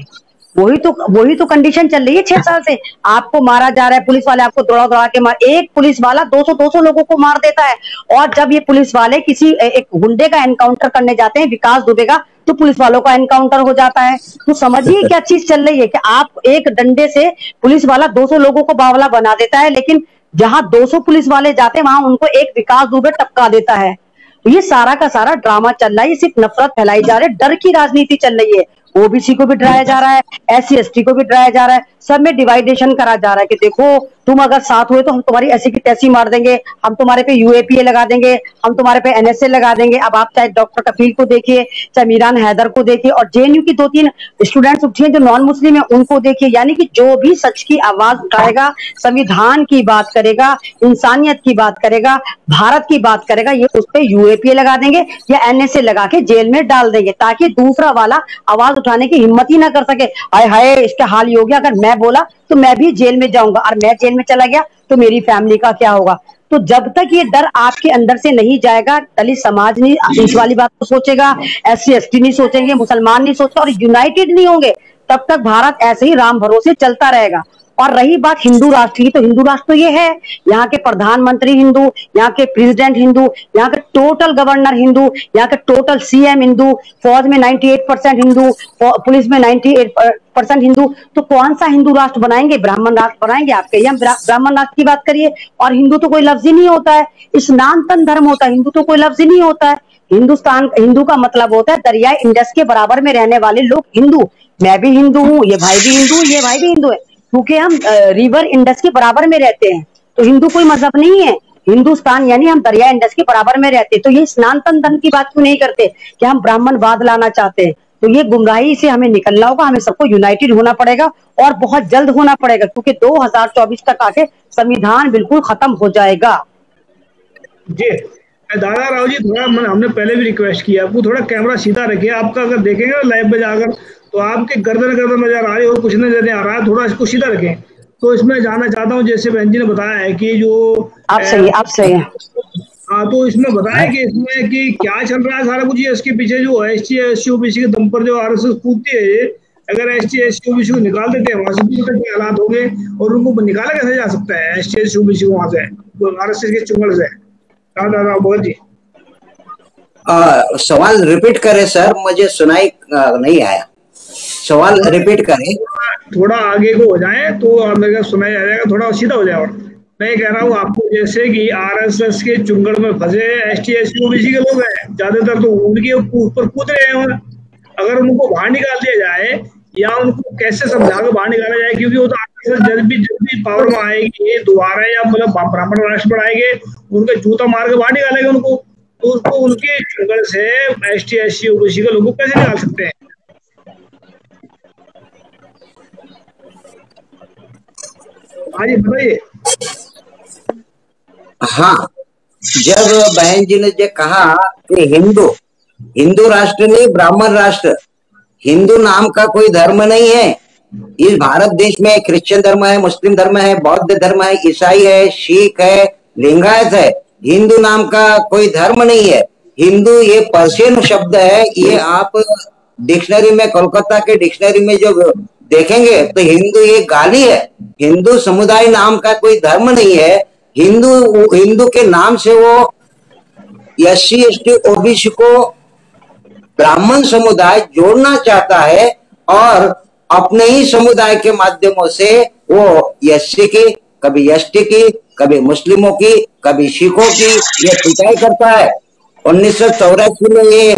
वही तो वही तो कंडीशन चल रही है छह साल से। आपको मारा जा रहा है, पुलिस वाले आपको दौड़ा दौड़ा के मार, एक पुलिस वाला 200 200 लोगों को मार देता है। और जब ये पुलिस वाले किसी एक गुंडे का एनकाउंटर करने जाते हैं, विकास दुबे का तो पुलिस वालों का एनकाउंटर हो जाता है। तो समझिए क्या चीज़ चल रही है कि आप एक डंडे से पुलिस वाला 200 लोगों को बावला बना देता है, लेकिन जहाँ 200 पुलिस वाले जाते हैं, वहाँ उनको एक विकास दुबे टपका देता है। ये सारा का सारा ड्रामा चल रहा है। ये सिर्फ़ नफरत फैलाई जा रही है। डर की राजनीति चल रही है। ओबीसी को भी डराया जा रहा है एस सी को भी डराया जा रहा है, सब में डिवाइडेशन करा जा रहा है कि देखो, तुम अगर साथ हुए तो हम तुम्हारी ऐसी की तैसी मार देंगे, हम तुम्हारे पे यूएपीए लगा देंगे, हम तुम्हारे पे एनएसए लगा देंगे। अब आप चाहे डॉक्टर कफील को देखिए, चाहे मीरान हैदर को देखिए और जेएनयू की दो तीन स्टूडेंट्स उठी जो नॉन मुस्लिम है, उनको देखिए। यानी कि जो भी सच की आवाज़ उठाएगा, संविधान की बात करेगा, इंसानियत की बात करेगा, भारत की बात करेगा, ये उस पर यूएपीए लगा देंगे या एनएसए लगा के जेल में डाल देंगे, ताकि दूसरा वाला आवाज़ उठाने की हिम्मत ही ना कर सके। हाय हाय, इसका हाल ही हो गया। अगर मैं बोला तो मैं भी जेल में जाऊँगा। और मैं जेल में चला गया तो मेरी फैमिली का क्या होगा? तो जब तक ये डर आपके अंदर से नहीं जाएगा, दलित समाज नहीं, इस वाली बात को सोचेगा एस सी नहीं सोचेंगे, मुसलमान नहीं सोचेगा, और यूनाइटेड नहीं होंगे, तब तक भारत ऐसे ही राम भरोसे चलता रहेगा। और रही बात हिंदू राष्ट्र की तो हिंदू राष्ट्र तो ये है, यहाँ के प्रधानमंत्री हिंदू, यहाँ के प्रेसिडेंट हिंदू, यहाँ के टोटल गवर्नर हिंदू, यहाँ के टोटल सीएम हिंदू, फौज में 98 परसेंट हिंदू पुलिस में 98 परसेंट हिंदू तो कौन सा हिंदू राष्ट्र बनाएँगे? ब्राह्मण राष्ट्र बनाएँगे आप कहिए हम ब्राह्मण राष्ट्र की बात करिए, और हिंदू तो कोई लफ्ज ही नहीं होता है। स्नान धर्म होता है, हिंदू तो कोई लफ्ज ही नहीं होता है। हिंदुस्तान, हिंदू का मतलब होता है दरियाई इंडस के बराबर में रहने वाले लोग हिंदू। मैं भी हिंदू हूँ, ये भाई भी हिंदू, ये भाई भी हिंदू है। क्योंकि हम रिवर इंडस के बराबर में रहते हैं। तो हिंदू कोई मज़हब नहीं है। हिंदुस्तान यानी हम दरिया इंडस के बराबर में रहते तो ये स्नान धन की बात क्यों नहीं करते कि हम ब्राह्मणवाद लाना चाहते हैं? तो ये गुमराही से हमें निकलना होगा, हमें सबको यूनाइटेड होना पड़ेगा और बहुत जल्द होना पड़ेगा, क्योंकि 2024 तक आके संविधान बिल्कुल खत्म हो जाएगा। जी। दादा राव जी, थोड़ा हमने पहले भी रिक्वेस्ट किया। आपको थोड़ा कैमरा सीधा रखिए। आपका अगर देखेंगे लाइव में जाकर तो आपके गर्दन गर्दन नज़र आ रही हो कुछ नज़र आ रहा है थोड़ा इसको सीधा रखें। तो इसमें जानना चाहता हूँ जैसे बहन जी ने बताया है कि जो आप सही आप सही हाँ। तो इसमें बताया कि इसमें कि क्या चल रहा है सारा कुछ? ये इसके पीछे जो S T S C OBC के दम पर जो आर एस एस कूदती है अगर S T S C OBC को निकाल देते हैं वहाँ से दूर तक हालात हो गए और उनको निकाला कैसे जा सकता है? S T S C OBC को वहाँ से? आर एस एस के चुंगल से। कहा दादा बहुत जी आ, सवाल रिपीट करें सर मुझे सुनाई नहीं आया। सवाल रिपीट करें। थोड़ा आगे को हो जाए तो मेरे आ जाएगा, थोड़ा सीधा हो जाए और। मैं कह रहा हूँ आपको जैसे कि आरएसएस के चुंगड़ में फंसे एस टी एस ओबीसी के लोग हैं, ज़्यादातर तो उनके ऊपर कूद रहे हैं। अगर उनको बाहर निकाल दिया जाए, या उनको कैसे समझा कर बाहर निकाला जाए, क्योंकि वो तो आरएसएस जब भी जब भी पावर में आएगी दोबारा या मतलब ब्राह्मण राष्ट्र बढ़ाएँगे उनके जूता मार के बाहर निकालेंगे उनको तो उसको उनके चुंगड़ से S T S C OBC के लोगों को कैसे निकाल सकते हैं? हाँ बताइए हाँ जब बहन जी ने जो कहा कि हिंदू हिंदू राष्ट्र नहीं, ब्राह्मण राष्ट्र, हिंदू नाम का कोई धर्म नहीं है। इस भारत देश में क्रिश्चियन धर्म है, मुस्लिम धर्म है, बौद्ध धर्म है, ईसाई है, सिख है, लिंगायत है, हिंदू नाम का कोई धर्म नहीं है। हिंदू ये पर्शियन शब्द है, ये आप डिक्शनरी में, कोलकाता के डिक्शनरी में जो देखेंगे तो हिंदू ये गाली है। हिंदू समुदाय नाम का कोई धर्म नहीं है। हिंदू हिंदू के नाम से वो एस सी एस ओबीसी को ब्राह्मण समुदाय जोड़ना चाहता है और अपने ही समुदाय के माध्यमों से वो एस सी की, कभी एस टी की, कभी मुस्लिमों की, कभी सिखों की ये पिटाई करता है। उन्नीस सौ चौरासी में ये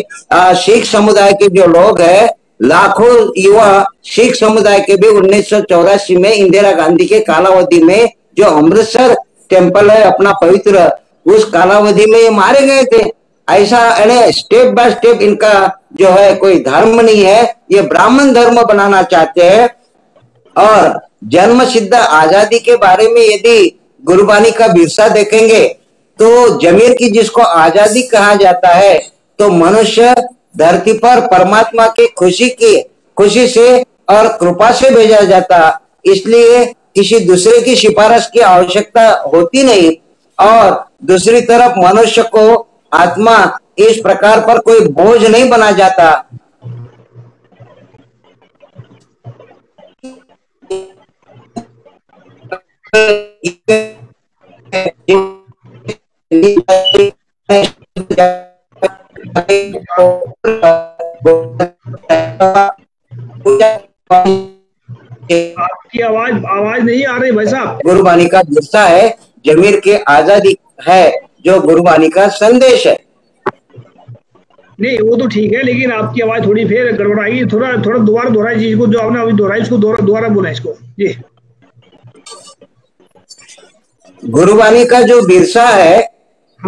सिख समुदाय के जो लोग हैं लाखों युवा सिख समुदाय के भी उन्नीस सौ चौरासी में इंदिरा गांधी के कालावधि में जो अमृतसर टेंपल है, अपना पवित्र, उस कालावधि में ये मारे गए थे। ऐसा स्टेप बाय स्टेप इनका जो है कोई धर्म नहीं है, ये ब्राह्मण धर्म बनाना चाहते हैं। और जन्म सिद्ध आज़ादी के बारे में यदि गुरुबानी का बिरसा देखेंगे तो जमीर की जिसको आज़ादी कहा जाता है तो मनुष्य धरती पर परमात्मा की खुशी की, खुशी से और कृपा से भेजा जाता। इसलिए किसी दूसरे की सिफारिश की आवश्यकता होती नहीं और दूसरी तरफ़ मनुष्य को आत्मा इस प्रकार पर कोई बोझ नहीं बना जाता। आपकी आवाज़ आवाज़ नहीं आ रही भाई साहब। गुरुबानी का हिस्सा है जमीर के आज़ादी है जो गुरुबानी का संदेश है। नहीं वो तो ठीक है लेकिन आपकी आवाज़ थोड़ी फिर गड़बड़ाई थोड़ा थोड़ा दोबारा दोहराई चीज़ को जो आपने अभी दोहराई इसको दोबारा बोला इसको। जी। गुरुबानी का जो बिरसा है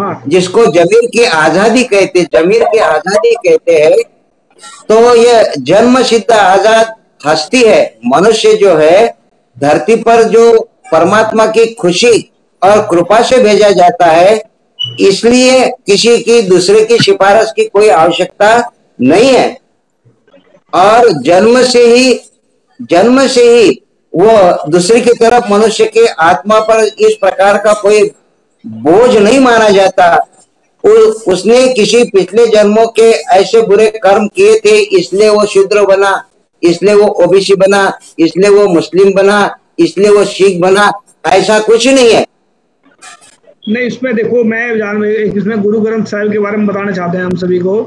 हाँ। जिसको जमीर की आज़ादी कहते जमीर की आज़ादी कहते हैं तो ये जन्म सिद्ध आज़ाद हस्ती है। मनुष्य जो है, धरती पर जो परमात्मा की खुशी और कृपा से भेजा जाता है, इसलिए किसी की दूसरे की सिफारिश की कोई आवश्यकता नहीं है। और जन्म से ही, जन्म से ही वो दूसरे की तरफ़ मनुष्य के आत्मा पर इस प्रकार का कोई बोझ नहीं माना जाता। उ, उसने किसी पिछले जन्मों के ऐसे बुरे कर्म किए थे इसलिए वो शूद्र बना इसलिए वो ओबीसी बना इसलिए वो मुस्लिम बना इसलिए वो सिख बना ऐसा कुछ नहीं है। नहीं इसमें देखो मैं जान इसमें गुरु ग्रंथ साहिब के बारे में बताना चाहते हैं हम सभी को।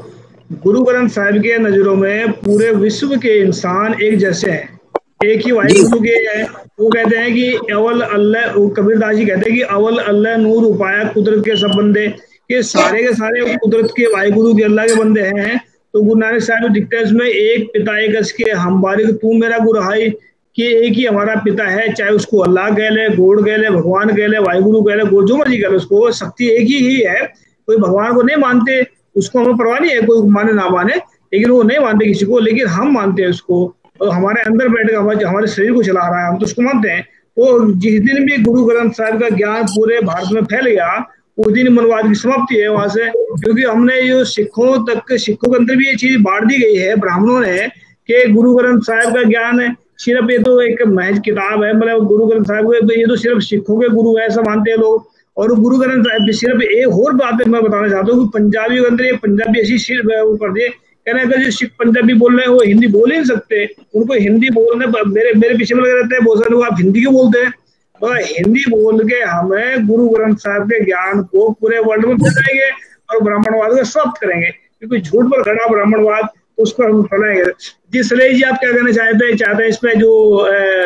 गुरु ग्रंथ साहिब के नज़रों में पूरे विश्व के इंसान एक जैसे हैं। एक ही वाहिगुरु के हैं। वो कहते हैं कि अवल अल्लाह कबीर दास जी कहते हैं कि अवल अल्लाह नूर उपाया कुदरत के सब बंदे ये सारे के सारे कुदरत के वाहिगुरु के अल्लाह के बंदे हैं तो गुरु नानक साहब दिखता है इसमें एक पिता, एक के, हम बारिक, तू मेरा गुरहाई, कि एक ही हमारा पिता है, चाहे उसको अल्लाह कह ले, गोड़ कह ले, भगवान कह ले, वाहिगुरु कह ले जो मर्ज़ी कह ले, उसको शक्ति एक ही ही है। कोई भगवान को नहीं मानते, उसको हमें परवाह नहीं है, कोई माने ना माने, लेकिन वो नहीं मानते किसी को, लेकिन हम मानते हैं उसको। और हमारे अंदर बैठ कर हमारे शरीर को चला रहा है। हम तो उसको मानते हैं। वो जिस दिन भी गुरु ग्रंथ साहब का ज्ञान पूरे भारत में फैल गया, उस दिन मनवाद की समाप्ति है वहाँ से। क्योंकि हमने जो सिखों तक सिखों के अंदर भी ये चीज़ बांट दी गई है। ब्राह्मणों ने कि गुरु ग्रंथ साहब का ज्ञान है सिर्फ़ ये तो एक महज किताब है। मतलब गुरु ग्रंथ साहब ये तो सिर्फ़ सिखों के गुरु है, ऐसा मानते हैं लोग। और गुरु ग्रंथ साहब सिर्फ़ एक और बात मैं बताना चाहता हूँ कि पंजाबी के अंदर ये पंजाबी ऐसी सिर्फ़ वो कर दिए कहने अगर जो सिख पंजाबी बोल रहे हैं वो हिंदी बोल ही नहीं सकते। उनको हिंदी बोलने पर मेरे मेरे पीछे में लगे रहते हैं बहुत सारे लोग आप हिंदी क्यों बोलते हैं? तो हिंदी बोल के हमें गुरु ग्रंथ साहब के ज्ञान को पूरे वर्ल्ड में फैलाएँगे और ब्राह्मणवाद को समाप्त करेंगे। क्योंकि झूठ पर खड़ा ब्राह्मणवाद तो उसको हम फैलाएँगे। जी सलेह जी आप क्या कहना चाहते हैं? चाहते हैं इस पे जो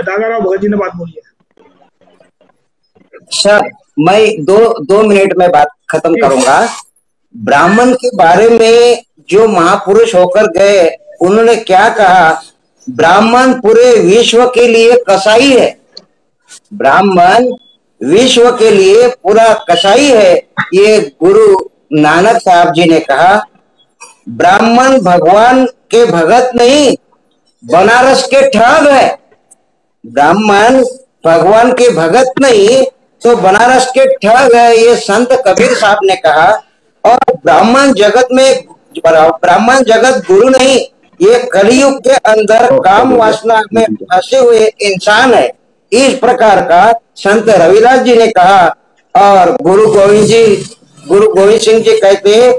दादा राव भगत जी ने बात बोली है। सर मैं दो दो मिनट में बात खत्म करूँगा। ब्राह्मण के बारे में जो महापुरुष होकर गए, उन्होंने क्या कहा? ब्राह्मण पूरे विश्व के लिए कसाई है। ब्राह्मण विश्व के लिए पूरा कसाई है, ये गुरु नानक साहब जी ने कहा। ब्राह्मण भगवान के भगत नहीं, बनारस के ठग है। ब्राह्मण भगवान के भगत नहीं तो बनारस के ठग है, ये संत कबीर साहब ने कहा। और ब्राह्मण जगत में ब्राह्मण जगत गुरु नहीं ये कलयुग के अंदर काम वासना में फंसे हुए इंसान है। इस प्रकार का संत रविदास जी ने कहा और गुरु गोविंद जी गुरु गोविंद सिंह जी कहते हैं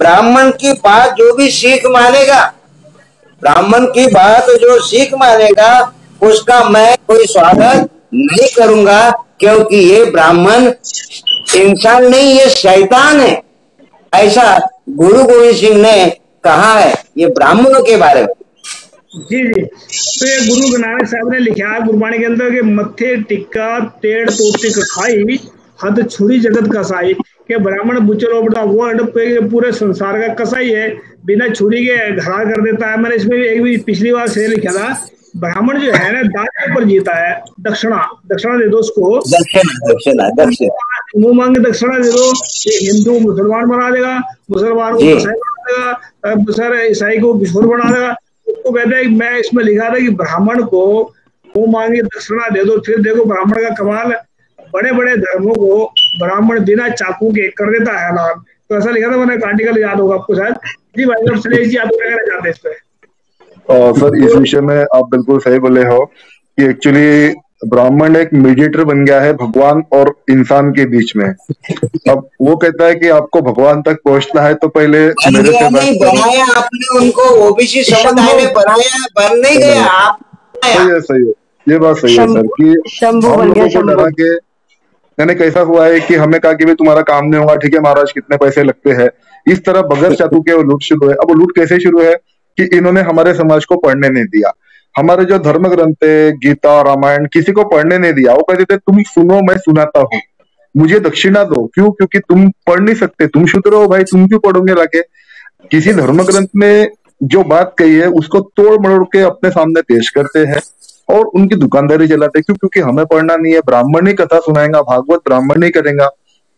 ब्राह्मण की बात जो भी सीख मानेगा ब्राह्मण की बात जो सीख मानेगा उसका मैं कोई स्वागत नहीं करूँगा क्योंकि ये ब्राह्मण इंसान नहीं ये शैतान है। ऐसा गुरु गोविंद सिंह ने कहा है, ये ब्राह्मणों के बारे में। जी जी। तो ये गुरु नानक साहब ने लिखा है, गुरबाणी के अंदर के टिक्का तेड़ तोते खाई हद छुरी जगत कसाई। के ब्राह्मण बुचर ओबड़ा वर्ड पूरे संसार का कसाई है, बिना छुरी के घरा कर देता है। मैंने इसमें भी एक भी पिछली बार से लिखा था ब्राह्मण जो है ना दान के ऊपर जीता है दक्षिणा दक्षिणा दे दो उसको। मुँह मांगे दक्षिणा दे दो हिंदू मुसलमान बना देगा मुसलमान को ईसाई बना देगा सर ईसाई को किशोर बना देगा। उसको कहते हैं मैं इसमें लिखा था कि ब्राह्मण को मुँह मांगे दक्षिणा दे दो फिर देखो ब्राह्मण का कमाल बड़े बड़े धर्मों को ब्राह्मण बिना चाकू के कर देता है तो ऐसा लिखा था मैंने आर्टिकल याद होगा आपको शायद। जी भाई साहब सुरेश जी आप क्या कहना चाहते हैं इस पर सर इस विषय में आप बिल्कुल सही बोले हो कि एक्चुअली ब्राह्मण एक मीडिएटर बन गया है भगवान और इंसान के बीच में। अब वो कहता है कि आपको भगवान तक पहुँचना है तो पहले मेरे से नहीं बनाया आपने उनको ओबीसी समुदाय में बनाया बन नहीं गया आप सही है सही है। ये बात सही है सर कि हम लोगों को डरा के मैंने कैसा हुआ है कि हमें कहा कि भाई तुम्हारा काम नहीं होगा ठीक है महाराज कितने पैसे लगते हैं। इस तरह बगैर चातु के वो लूट शुरू है अब वो लूट कैसे शुरू है कि इन्होंने हमारे समाज को पढ़ने नहीं दिया। हमारे जो धर्म ग्रंथ है गीता, रामायण, किसी को पढ़ने नहीं दिया। वो कहते थे, तुम सुनो, मैं सुनाता हूँ। मुझे दक्षिणा दो। क्यों? क्योंकि तुम पढ़ नहीं सकते। तुम शुद्ध हो भाई। तुम क्यों पढ़ोगे लाके किसी धर्म ग्रंथ में जो बात कही है, उसको तोड़ मरोड़ के अपने सामने पेश करते हैं और उनकी दुकानदारी चलाते क्यों? क्योंकि हमें पढ़ना नहीं है। ब्राह्मण ही कथा सुनाएगा। भागवत ब्राह्मण ही करेगा।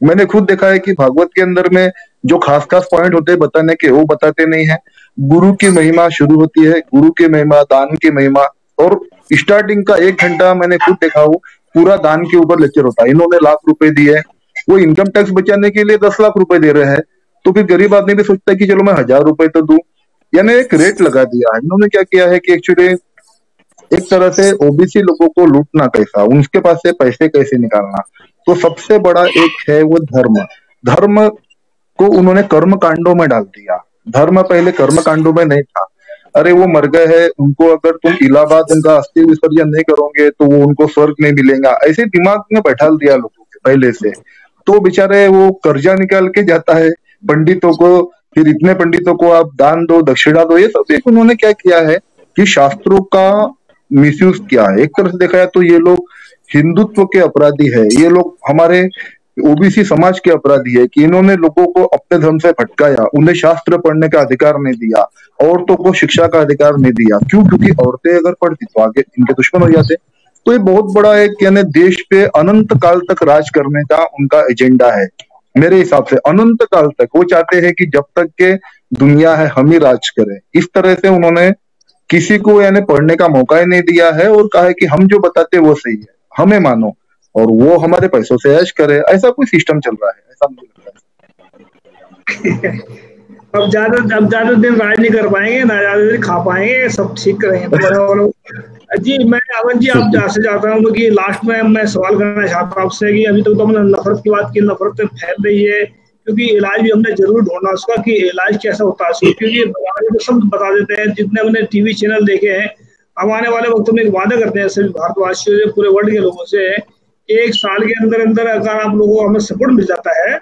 मैंने खुद देखा है कि भागवत के अंदर में जो खास खास पॉइंट होते हैं, बताने के वो बताते नहीं है। गुरु की महिमा शुरू होती है, गुरु की महिमा, दान की महिमा, और स्टार्टिंग का एक घंटा मैंने खुद देखा हूँ, पूरा दान के ऊपर लेक्चर होता है। इन्होंने लाख रुपए दिए वो इनकम टैक्स बचाने के लिए दस लाख रुपए दे रहे हैं। तो फिर गरीब आदमी भी सोचता है कि चलो मैं हज़ार रुपए तो दू। यानी एक रेट लगा दिया इन्होंने क्या किया है कि एक्चुअली एक तरह से ओबीसी लोगों को लूटना कैसा, उनके पास से पैसे कैसे निकालना। तो सबसे बड़ा एक है वो धर्म। धर्म को उन्होंने कर्म कांडों में डाल दिया। धर्म पहले कर्म कांडों में नहीं था। अरे वो मर गए हैं, उनको अगर तुम इलाहाबाद उनका अस्थि विसर्जन नहीं करोगे तो वो उनको स्वर्ग नहीं मिलेगा। ऐसे दिमाग में बैठा दिया लोगों के पहले से। तो बेचारे वो कर्जा निकाल के जाता है, पंडितों को, फिर इतने पंडितों को आप दान दो, दक्षिणा दो, ये सब एक उन्होंने क्या किया है कि शास्त्रों का मिसयूज किया है। एक तरह से देखा जाए तो ये लोग हिंदुत्व के अपराधी है। ये लोग हमारे ओबीसी समाज के अपराधी है कि इन्होंने लोगों को अपने धर्म से भटकाया, उन्हें शास्त्र पढ़ने का अधिकार नहीं दिया, औरतों को शिक्षा का अधिकार नहीं दिया। क्यों? क्योंकि औरतें अगर पढ़ती तो आगे इनके दुश्मन हो जाते। तो ये बहुत बड़ा एक, यानी देश पे अनंत काल तक राज करने का उनका एजेंडा है, मेरे हिसाब से। अनंत काल तक। वो चाहते हैं कि जब तक के दुनिया है, हम ही राज करें। इस तरह से उन्होंने किसी को, यानी पढ़ने का मौका ही नहीं दिया है और कहा है कि हम जो बताते वो सही है। हमें मानो और वो हमारे पैसों से ऐश करे। ऐसा कोई सिस्टम चल रहा है। ऐसा मुझे लगता है। अब ज़्यादा अब ज़्यादा दिन राज नहीं कर पाएँगे ना ज़्यादा दिन खा पाएँगे सब ठीक करेंगे तो जी मैं अवन जी आप जहाँ से चाहता हूँ कि लास्ट में मैं सवाल करना चाहता हूँ आपसे कि अभी तक तो, तो हमने नफरत की बात की नफरत फैल रही है क्योंकि इलाज भी हमने ज़रूर ढूंढना उसका कि इलाज कैसा होता है। क्योंकि तो सब बता देते हैं जितने हमने टीवी चैनल देखे हैं हम आने वाले वक्त में एक वादा करते हैं सभी भारतवासियों से पूरे वर्ल्ड के लोगों से एक साल के अंदर अंदर अगर आप लोगों को हमें सपोर्ट मिल जाता है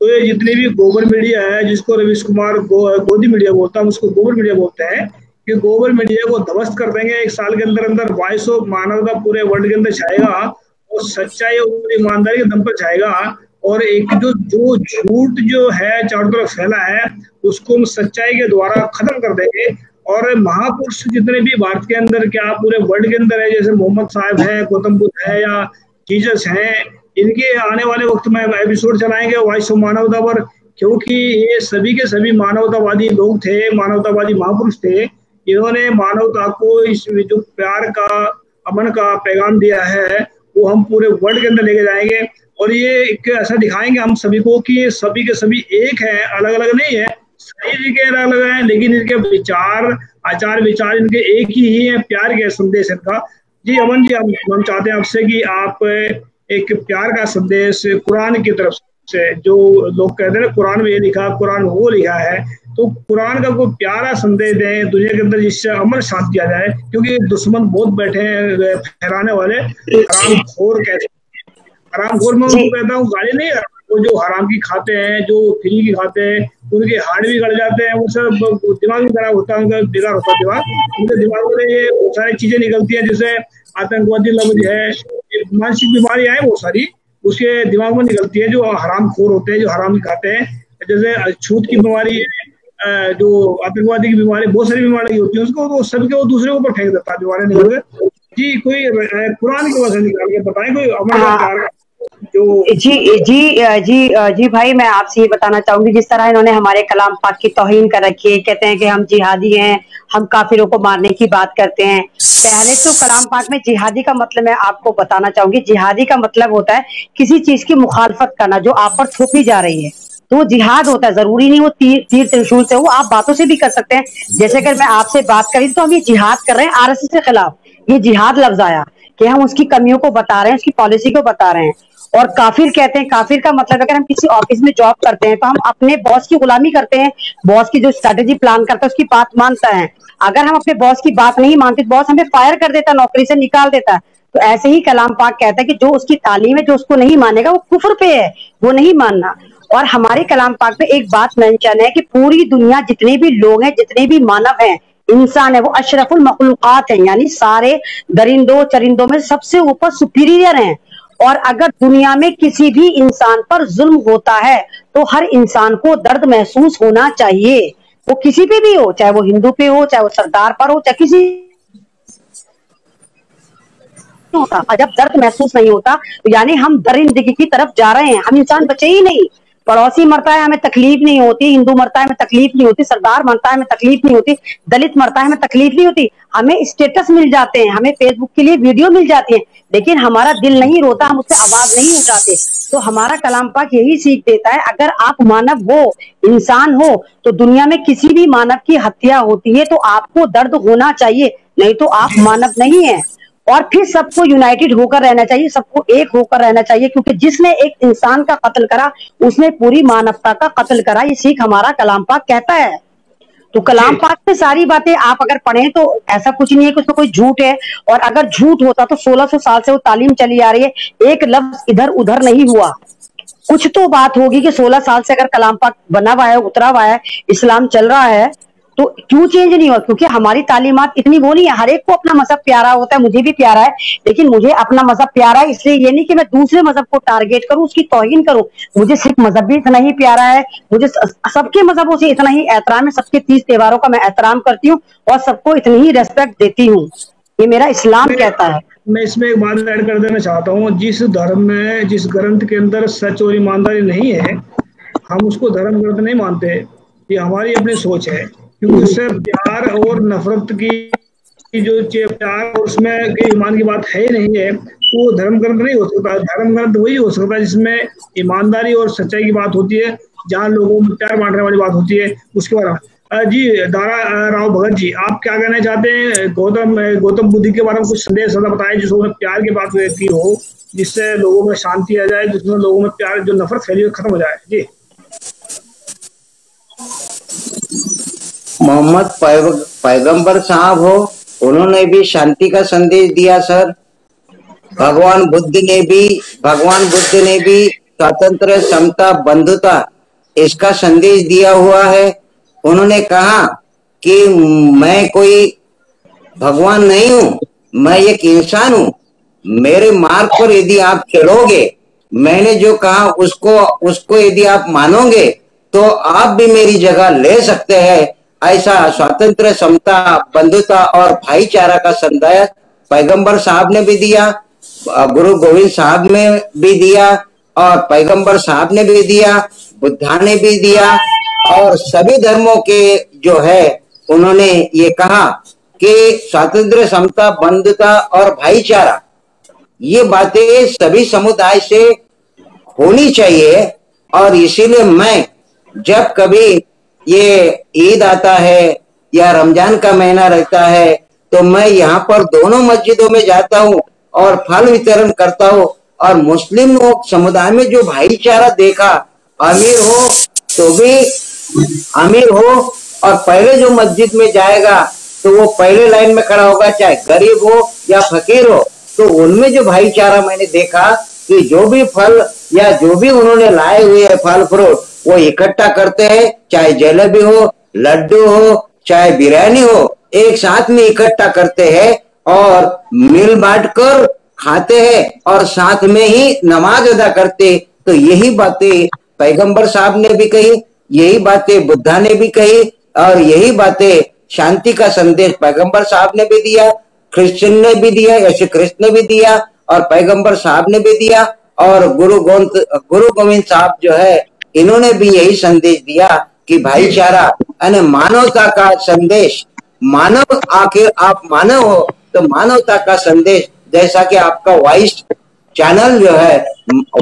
तो ये जितनी भी गोबर मीडिया है जिसको रविश कुमार गो, गोदी मीडिया बोलता है उसको गोबर मीडिया बोलते हैं कि गोबर मीडिया को ध्वस्त कर देंगे। एक साल के अंदर अंदर वॉइस ऑफ़ मानवता पूरे वर्ल्ड के अंदर छाएगा और सच्चाई और ईमानदारी के दम पर छाएगा और एक जो जो झूठ जो है चारों तरफ़ फैला है उसको हम सच्चाई के द्वारा खत्म कर देंगे। और महापुरुष जितने भी भारत के अंदर क्या पूरे वर्ल्ड के अंदर है जैसे मोहम्मद साहब है गौतम बुद्ध है या जीजस हैं। इनके आने वाले वक्त में एपिसोड चलाएँगे वॉइस ऑफ़ मानवता पर, क्योंकि ये सभी के सभी मानवतावादी लोग थे, मानवतावादी महापुरुष थे। इन्होंने मानवता को इस जो प्यार का, अमन का पैगाम दिया है। वो हम पूरे वर्ल्ड के अंदर लेके जाएँगे। और ये एक ऐसा दिखाएँगे हम सभी को कि सभी के सभी एक हैं अलग अलग नहीं है। शरीर के अलग अलग हैं, लेकिन इनके विचार आचार विचार इनके एक ही है, प्यार के संदेश इनका। जी अमन जी हम हम चाहते हैं आपसे कि आप एक प्यार का संदेश कुरान की तरफ़ से जो लोग कहते हैं ना कुरान में ये लिखा कुरान वो लिखा है तो कुरान का कोई प्यारा संदेश दें दुनिया के अंदर जिससे अमर शांति आ जाए क्योंकि दुश्मन बहुत बैठे हैं फहराने वाले हराम खोर कहते हैं हराम खोर में उनको कहता हूँ गाली नहीं वो जो हराम की खाते हैं, जो फ्री की खाते हैं, उनके हार्ड भी गड़ जाते हैं, वो सब दिमाग भी खराब होता है, उनका बेकार होता है दिमाग। उनके दिमाग में ये बहुत सारी चीज़ें निकलती हैं, जैसे आतंकवादी लफ्ज है मानसिक बीमारियाँ हैं बहुत सारी, उसके दिमाग में निकलती है, जो हराम खोर होते हैं, जो हराम खाते हैं। जैसे छूत की बीमारी है जो आतंकवादी की बीमारी, बहुत सारी बीमारी होती है, उसको तो सबके वो दूसरे ऊपर फेंक देता है बीमारी निकल के। जी, कोई कुरान की वजह निकाल के, बताएँ कोई अमर। जो जी जी जी भाई, मैं आपसे ये बताना चाहूँगी, जिस तरह इन्होंने हमारे कलाम पाक की तोहिन कर रखी है, कहते हैं कि हम जिहादी हैं, हम काफिरों को मारने की बात करते हैं। पहले तो कलाम पाक में जिहादी का मतलब मैं आपको बताना चाहूँगी, जिहादी का मतलब होता है किसी चीज़ की मुखालफत करना, जो आप पर थोपी जा रही है। तो वो जिहाद होता है, ज़रूरी नहीं वो तीर तीर त्रिशूल से वो आप बातों से भी कर सकते हैं। जैसे अगर मैं आपसे बात करी तो हम ये जिहाद कर रहे हैं आरएसएस के खिलाफ। ये जिहाद लफ्ज आया कि हम उसकी कमियों को बता रहे हैं, उसकी पॉलिसी को बता रहे हैं। और काफिर कहते हैं, काफिर का मतलब अगर हम किसी ऑफ़िस में जॉब करते हैं तो हम अपने बॉस की गुलामी करते हैं। बॉस की जो स्ट्रेटेजी प्लान करता है, उसकी बात मानता है। अगर हम अपने बॉस की बात नहीं मानते तो बॉस हमें फायर कर देता, नौकरी से निकाल देता। है तो ऐसे ही कलाम पाक कहता है कि जो उसकी तालीम है, जो उसको नहीं मानेगा, वो कुफर पे है, वो नहीं मानना। और हमारे कलाम पाक में एक बात मेंशन है कि पूरी दुनिया जितने भी लोग हैं, जितने भी मानव हैं, इंसान है, वो अशरफुल मखलूकत है। यानी सारे दरिंदों, चरिंदों में सबसे ऊपर सुपीरियर हैं। और अगर दुनिया में किसी भी इंसान पर जुल्म होता है तो हर इंसान को दर्द महसूस होना चाहिए। वो किसी पे भी हो, चाहे वो हिंदू पे हो, चाहे वो सरदार पर हो, चाहे किसी होता। जब दर्द महसूस नहीं होता तो यानी हम दरिंदगी की तरफ़ जा रहे हैं। हम इंसान बचे ही नहीं। पड़ोसी मरता है, हमें तकलीफ़ नहीं होती, हिंदू मरता है, हमें तकलीफ़ नहीं होती, सरदार मरता है, हमें तकलीफ़ नहीं होती, दलित मरता है, हमें तकलीफ़ नहीं होती। हमें स्टेटस मिल जाते हैं, हमें फेसबुक के लिए वीडियो मिल जाती है, लेकिन हमारा दिल नहीं रोता, हम उससे आवाज़ नहीं उठाते। तो हमारा कलाम पाक यही सीख देता है, अगर आप मानव हो, इंसान हो तो दुनिया में किसी भी मानव की हत्या होती है तो आपको दर्द होना चाहिए, नहीं तो आप मानव नहीं है। और फिर सबको यूनाइटेड होकर रहना चाहिए सबको एक होकर रहना चाहिए क्योंकि जिसने एक इंसान का कत्ल करा उसने पूरी मानवता का कत्ल करा ये सीख हमारा कलाम पाक कहता है। तो कलाम पाक में सारी बातें आप अगर पढ़े तो ऐसा कुछ नहीं है कि उसमें कोई झूठ है और अगर झूठ होता तो 1600 साल से वो तालीम चली आ रही है एक लफ्ज इधर उधर नहीं हुआ। कुछ तो बात होगी कि 16 साल से अगर कलाम पाक बना हुआ है उतरा हुआ है इस्लाम चल रहा है तो क्यों चेंज नहीं हुआ? क्योंकि हमारी तालीमत इतनी वो नहीं है हर एक को अपना मज़हब प्यारा होता है मुझे भी प्यारा है लेकिन मुझे अपना मज़हब प्यारा है इसलिए ये नहीं कि मैं दूसरे मज़हब को टारगेट करूँ उसकी तोहिन करूँ। मुझे सिर्फ़ मज़हब भी इतना ही प्यारा है मुझे सबके मजहबों से इतना ही एहतराम है सबके तीस त्योहारों का मैं एहतराम करती हूँ और सबको इतनी ही रेस्पेक्ट देती हूँ। ये मेरा इस्लाम कहता है। मैं इसमें एक बात ऐड कर देना चाहता हूँ जिस धर्म में जिस ग्रंथ के अंदर सच और ईमानदारी नहीं है हम उसको धर्म ग्रंथ नहीं मानते ये हमारी अपनी सोच है। क्योंकि उससे प्यार और नफरत की जो प्यार उसमें ईमान की बात है ही नहीं है, वो धर्म ग्रंथ नहीं हो सकता। धर्म ग्रंथ वही हो सकता है जिसमें ईमानदारी और सच्चाई की बात होती है, जहाँ लोगों में प्यार बांटने वाली बात होती है, उसके बारे में। जी, दारा राव भगत जी, आप क्या कहना चाहते हैं? गौतम गौतम बुद्धि के बारे में कुछ संदेश बताए जिसमें प्यार की बात रहती हो, जिससे लोगों में शांति आ जाए, जिसमें लोगों में प्यार, जो नफरत फैली हुई खत्म हो जाए। जी। मोहम्मद पैगंबर साहब हो, उन्होंने भी शांति का संदेश दिया, सर। भगवान बुद्ध ने भी, भगवान बुद्ध ने भी स्वतंत्र समता, बंधुता, इसका संदेश दिया हुआ है। उन्होंने कहा कि मैं कोई भगवान नहीं हूँ, मैं एक इंसान हूँ। मेरे मार्ग पर यदि आप चलोगे मैंने जो कहा उसको उसको यदि आप मानोगे तो आप भी मेरी जगह ले सकते हैं। ऐसा स्वतंत्र समता, बंधुता और भाईचारा का संदेश पैगंबर साहब ने भी दिया, गुरु गोविंद साहब ने भी दिया और पैगंबर साहब ने भी दिया, बुद्धा ने भी दिया और सभी धर्मों के जो है, उन्होंने ये कहा कि स्वातंत्र समता, बंधुता और भाईचारा, ये बातें सभी समुदाय से होनी चाहिए और इसीलिए मैं जब कभी ये ईद आता है या रमज़ान का महीना रहता है तो मैं यहाँ पर दोनों मस्जिदों में जाता हूँ और फल वितरण करता हूँ। और मुस्लिम लोग, समुदाय में जो भाईचारा देखा, अमीर हो तो भी अमीर हो और पहले जो मस्जिद में जाएगा तो वो पहले लाइन में खड़ा होगा, चाहे गरीब हो या फकीर हो तो उनमें जो भाईचारा मैंने देखा कि जो भी फल या जो भी उन्होंने लाए हुए है, फल फ्रूट वो इकट्ठा करते हैं, चाहे जलेबी हो, लड्डू हो, चाहे बिरयानी हो, एक साथ में इकट्ठा करते हैं और मिल बांट कर खाते हैं और साथ में ही नमाज़ अदा करते तो यही बातें पैगंबर साहब ने भी कही, यही बातें बुद्धा ने भी कही और यही बातें शांति का संदेश पैगंबर साहब ने भी दिया, क्रिश्चियन ने भी दिया, यशु कृष्ण ने भी दिया और पैगंबर साहब ने भी दिया और गुरु गोविंद गुरु गोविंद साहब जो है इन्होंने भी यही संदेश दिया कि भाईचारा यानी मानवता का संदेश मानव आखिर आप मानव हो तो मानवता का संदेश जैसा कि आपका वॉइस चैनल जो है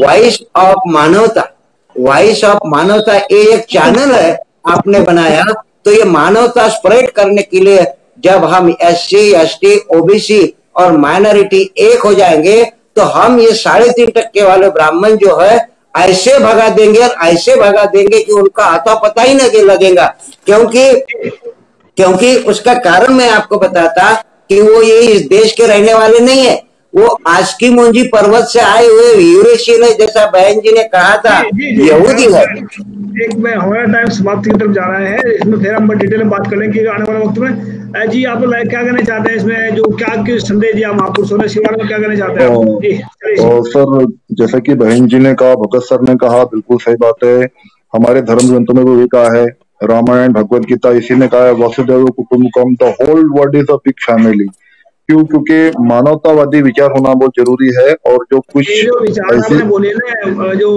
voice of Manavta voice of Manavta ये एक चैनल है आपने बनाया तो ये मानवता स्प्रेड करने के लिए जब हम S C S T OBC और माइनॉरिटी एक हो जाएँगे तो हम ये साढ़े तीन टक्के वाले ब्राह्मण जो है ऐसे भगा देंगे और ऐसे भगा देंगे कि उनका आता पता ही नहीं लगेगा। क्योंकि क्योंकि उसका कारण मैं आपको बताता कि वो ये इस देश के रहने वाले नहीं है। वो आस्की मुंजी पर्वत से आए हुए यूरेशियन है जैसा बहन जी ने कहा था। यहूदी है एक में हमारा टाइम समाप्ति की तरफ़ जा रहा है। इसमें फिर हम डिटेल में बात करेंगे आने वाले वक्त में। जी आप क्या कहना चाहते हैं इसमें? जो क्या संदेश दिया महापुरुषों ने शिवार में क्या कहना चाहते हैं और सर जैसा कि बहन जी ने कहा भगत सर ने कहा बिल्कुल सही बात है। हमारे धर्म ग्रंथों में भी कहा है। रामायण भगवत गीता इसी ने कहा है वसुदेव कुटुंबकम the whole world is a big family क्यों? क्योंकि मानवतावादी विचार होना बहुत ज़रूरी है और जो कुछ जो विचार. बोले ना जो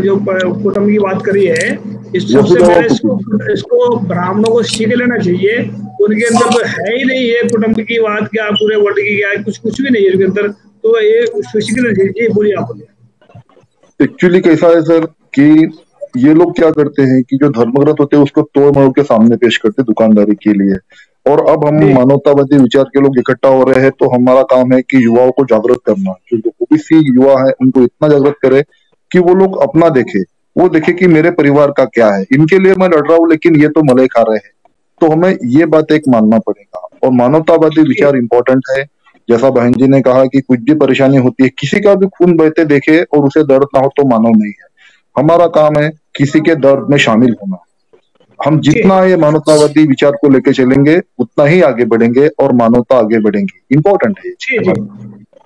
जो कुटुंब की बात करी है इस सबसे पहले इसको, इसको ब्राह्मणों को सीख लेना चाहिए। उनके अंदर तो है ही नहीं है कुटुंब की बात क्या पूरे वर्ल्ड की क्या कुछ कुछ भी नहीं है उनके अंदर। तो ये सीख लेना चाहिए बोलिए आप एक्चुअली कैसा है सर कि ये लोग क्या करते हैं कि जो धर्मग्रंथ होते हैं उसको तोड़ मरोड़ के सामने पेश करते दुकानदारी के लिए। और अब हम मानवतावादी विचार के लोग इकट्ठा हो रहे हैं तो हमारा काम है कि युवाओं को जागृत करना। जो ओबीसी युवा है उनको इतना जागृत करे कि वो लोग अपना देखे। वो देखे कि मेरे परिवार का क्या है। इनके लिए मैं लड़ रहा हूँ लेकिन ये तो मले खा रहे हैं। तो हमें ये बात एक मानना पड़ेगा। और मानवतावादी विचार इंपॉर्टेंट है। जैसा बहन जी ने कहा कि कुछ भी परेशानी होती है किसी का भी खून बहते देखे और उसे दर्द ना हो तो मानव नहीं है। हमारा काम है किसी के दर्द में शामिल होना। हम जितना ये मानवतावादी विचार को लेके चलेंगे, उतना ही आगे बढ़ेंगे और मानवता आगे बढ़ेंगे। इम्पोर्टेंट है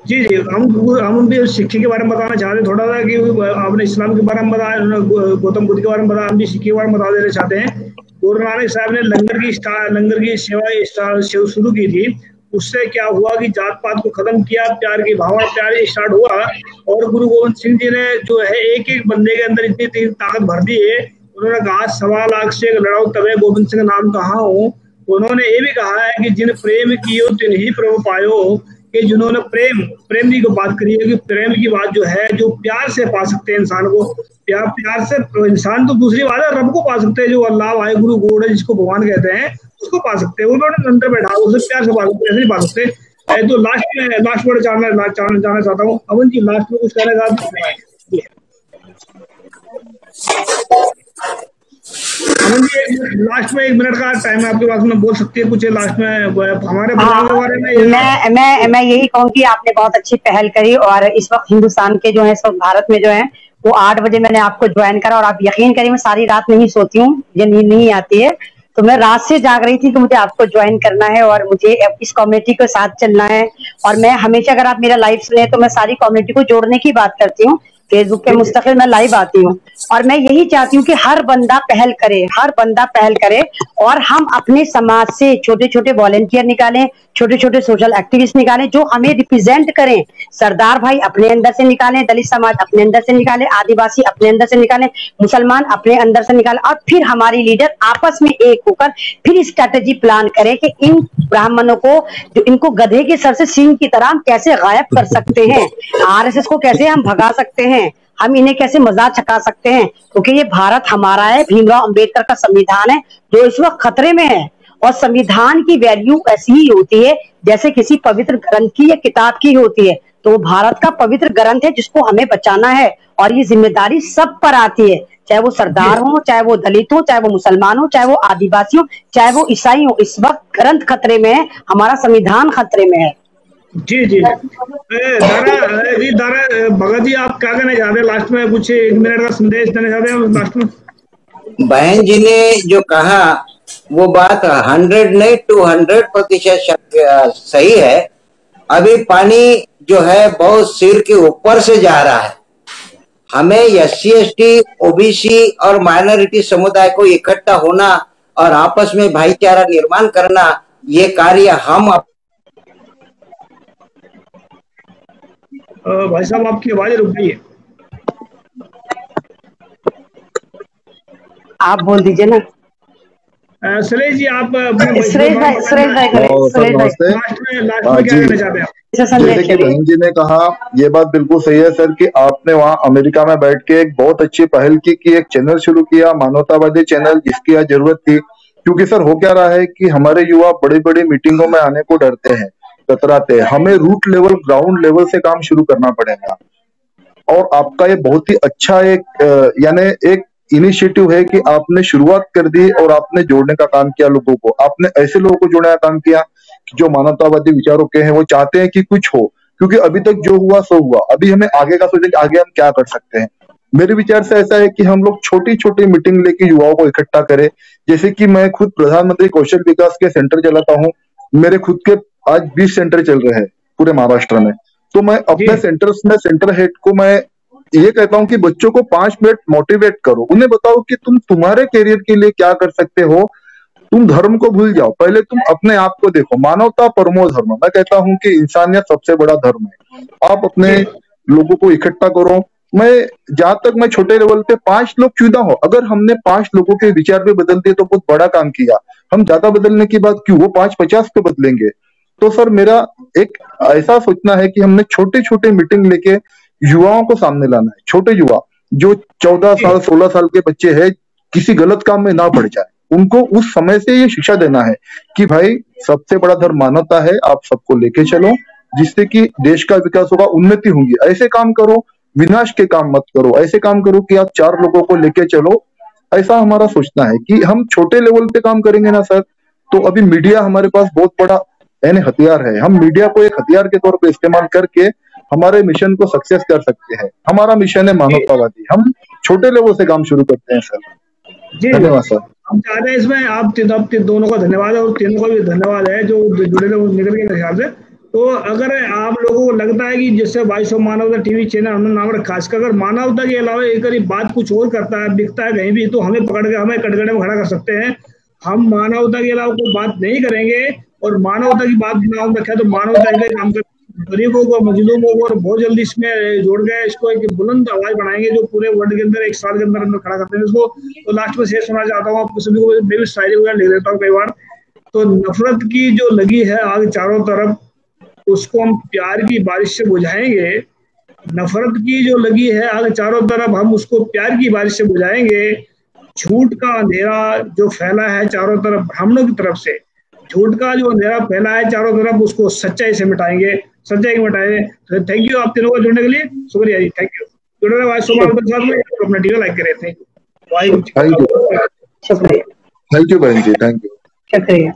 जी जी। हम हम भी शिक्षा के बारे में बताना चाह रहे थोड़ा सा कि आपने इस्लाम के बारे में बताया गौतम बुद्ध के बारे में बताया, हम भी शिक्षा के बारे में बता देना चाहते हैं। गुरु नानक साहब ने लंगर की लंगर की सेवा शुरू की थी। उससे क्या हुआ कि जात पात को खत्म किया, प्यार की भावना प्यार स्टार्ट हुआ और गुरु गोविंद सिंह जी ने जो है एक एक बंदे के अंदर इतनी ताकत भर दी है। उन्होंने कहा, सवा लाख से लड़ाऊ तबे गोविंद सिंह नाम कहा हूँ। उन्होंने ये भी कहा है कि जिन प्रेम की हो तिन ही प्रभु पायो कि जिन्होंने प्रेम प्रेम की बात करी है कि प्रेम की बात जो है, जो प्यार से पा सकते हैं इंसान को। प्यार प्यार से, इंसान तो दूसरी बात है, रब को पा सकते हैं जो अल्लाह वाहे गुरु गोड़ जिसको भगवान कहते हैं। उसको पा सकते हैं। वो उन्होंने अंदर बैठा उसे प्यार से पा सकते ऐसे नहीं पा सकते। तो लास्ट में लास्ट वर्ड जानना जानना चाहता हूँ। अमन जी लास्ट में कुछ कहना चाहते अमन जी लास्ट में एक मिनट का टाइम है आपके पास में बोल सकती है कुछ लास्ट में हमारे हाँ, बारे में मैं मैं मैं यही कहूँगी आपने बहुत अच्छी पहल करी और इस वक्त हिंदुस्तान के जो है सब भारत में जो है वो आठ बजे मैंने आपको ज्वाइन करा और आप यकीन करिए मैं सारी रात नहीं सोती हूँ मुझे नींद नहीं आती है। तो मैं रात से जाग रही थी कि मुझे आपको ज्वाइन करना है और मुझे इस कम्युनिटी के साथ चलना है। और मैं हमेशा अगर आप मेरा लाइफ सुने तो मैं सारी कम्युनिटी को जोड़ने की बात करती हूँ। फेसबुक पे मुस्तकिल मैं लाइव आती हूँ। और मैं यही चाहती हूँ कि हर बंदा पहल करे हर बंदा पहल करे और हम अपने समाज से छोटे छोटे वॉलेंटियर निकालें छोटे छोटे सोशल एक्टिविस्ट निकालें जो हमें रिप्रेजेंट करें। सरदार भाई अपने अंदर से निकालें दलित समाज अपने अंदर से निकालें आदिवासी अपने अंदर से निकालें मुसलमान अपने अंदर से निकालें और फिर हमारी लीडर आपस में एक होकर फिर स्ट्रेटेजी प्लान करें कि इन ब्राह्मणों को जो इनको गधे के सर से सिंह की तरह हम कैसे गायब कर सकते हैं आरएसएस को कैसे हम भगा सकते हैं। हम इन्हें कैसे मज़ाक छका सकते हैं? क्योंकि ये भारत हमारा है, भीमराव अंबेडकर का संविधान है, जो इस वक्त खतरे में है। और संविधान की वैल्यू ऐसी ही होती है, जैसे किसी पवित्र ग्रंथ की या किताब की होती है। तो वो भारत का पवित्र ग्रंथ है, जिसको हमें बचाना है। और ये ज़िम्मेदारी सब पर आती है, चाहे वो सरदार हो, चाहे वो दलित हो, चाहे वो मुसलमान हो, चाहे वो आदिवासी हो, चाहे वो ईसाई हो। इस वक्त ग्रंथ खतरे में है, हमारा संविधान खतरे में है। जी जी। दारा जी दारा भगत जी आप क्या कहना चाहते हैं? लास्ट में कुछ एक मिनट का संदेश देना चाहते हैं लास्ट में? बहन जी ने जो कहा वो बात हंड्रेड नहीं टू हंड्रेड प्रतिशत सही है। अभी पानी जो है बहुत सिर के ऊपर से जा रहा है। हमें S C S T OBC और माइनॉरिटी समुदाय को इकट्ठा होना और आपस में भाईचारा निर्माण करना ये कार्य हम भाई साहब आपकी आवाज़ रुक गई है। आप बोल दीजिए ना। सुरेश जी आप सुरेश भाई सुरेश भाई सुरेश भाई लास्ट में लास्ट में क्या कहना चाहते हैं जैसे कि बहन जी ने कहा ये बात बिल्कुल सही है सर कि आपने वहाँ अमेरिका में बैठ के एक बहुत अच्छी पहल की कि एक चैनल शुरू किया मानवतावादी चैनल जिसकी आज ज़रूरत थी। क्योंकि सर हो क्या रहा है कि हमारे युवा बड़ी बड़ी मीटिंगों में आने को डरते हैं। कतराते हमें रूट लेवल ग्राउंड लेवल से काम शुरू करना पड़ेगा। और आपका ये बहुत ही अच्छा एक यानी एक इनिशिएटिव है कि आपने शुरुआत कर दी और आपने जोड़ने का काम किया लोगों को। आपने ऐसे लोगों को जोड़ने का काम किया जो मानवतावादी विचारों के हैं, वो चाहते हैं कि कुछ हो। क्योंकि अभी तक जो हुआ, सो हुआ। अभी हमें आगे का सोचे आगे हम क्या कर सकते हैं। मेरे विचार से ऐसा है कि हम लोग छोटी छोटी मीटिंग लेके युवाओं को इकट्ठा करें। जैसे कि मैं खुद प्रधानमंत्री कौशल विकास के सेंटर चलाता हूँ। मेरे खुद के आज बीस सेंटर चल रहे हैं पूरे महाराष्ट्र में। तो मैं अपने सेंटर में सेंटर हेड को मैं ये कहता हूँ कि बच्चों को पाँच मिनट मोटिवेट करो। उन्हें बताओ कि तुम तुम्हारे करियर के लिए क्या कर सकते हो। तुम धर्म को भूल जाओ। पहले तुम अपने आप को देखो। मानवता परमो धर्म। मैं कहता हूँ कि इंसानियत सबसे बड़ा धर्म है। आप अपने लोगों को इकट्ठा करो। मैं जहाँ तक मैं छोटे लेवल पे पाँच लोग चुना हो? अगर हमने पाँच लोगों के विचार भी बदल दिए तो बहुत बड़ा काम किया। हम ज़्यादा बदलने की बात क्यों? वो पाँच पचास पे बदलेंगे। तो सर मेरा एक ऐसा सोचना है कि हमने छोटे छोटे मीटिंग लेके युवाओं को सामने लाना है। छोटे युवा जो चौदह साल सोलह साल के बच्चे हैं किसी गलत काम में ना पड़ जाए उनको उस समय से ये शिक्षा देना है कि भाई सबसे बड़ा धर्म मानवता है आप सबको लेके चलो जिससे कि देश का विकास होगा उन्नति होगी। ऐसे काम करो विनाश के काम मत करो। ऐसे काम करो कि आप चार लोगों को लेके चलो। ऐसा हमारा सोचना है कि हम छोटे लेवल पे काम करेंगे ना सर? तो अभी मीडिया हमारे पास बहुत बड़ा यानी हथियार है। हम मीडिया को एक हथियार के तौर पर इस्तेमाल करके हमारे मिशन को सक्सेस कर सकते हैं। हमारा मिशन है मानवतावादी हम छोटे लेवल से काम शुरू करते हैं सर। धन्यवाद सर। हम चाह रहे हैं इसमें आप तीन, आप तीन दोनों का धन्यवाद है और तीनों का भी धन्यवाद है जो जुड़े लोग निकल के ख्याल से। तो अगर आप लोगों को लगता है कि जैसे voice of Manavta TV channel हमने नाम रखा इसका अगर मानवता के अलावा एक बात कुछ और करता है दिखता है कहीं भी तो हमें पकड़ के हमें कटगड़े में खड़ा कर सकते हैं। हम मानवता के अलावा कोई बात नहीं करेंगे। और मानवता की बात नाम रखा तो मानवता के काम कर गरीबों को मजलूमों को, और बहुत जल्दी इसमें जोड़ गए, इसको एक बुलंद आवाज़ बनाएँगे जो पूरे वर्ल्ड के अंदर, एक साल के अंदर अंदर खड़ा करते हैं। इसको तो लास्ट में शेष सुना चाहता हूँ आपको सभी को, मैं भी शायरी वगैरह लिख देता हूँ कई बार। तो नफरत की जो लगी है आग चारों तरफ़, उसको हम प्यार की बारिश से बुझाएँगे। नफरत की जो लगी है आग चारों तरफ़, हम उसको प्यार की बारिश से बुझाएँगे। झूठ का अंधेरा जो फैला है चारों तरफ़ ब्राह्मणों की तरफ़ से झूठ का जो अंधेरा फैला है चारों तरफ़ उसको सच्चाई से मिटाएँगे सच्चाई को मिटाएँगे। तो थैंक यू आप तीनों को जुड़ने के लिए। शुक्रिया जी थैंक यू जुड़े रहे सोमवार के साथ में अपना टीवी लाइक करें। थैंक यू थैंक शुक्रिया। थैंक यू बहन जी थैंक यू शुक्रिया।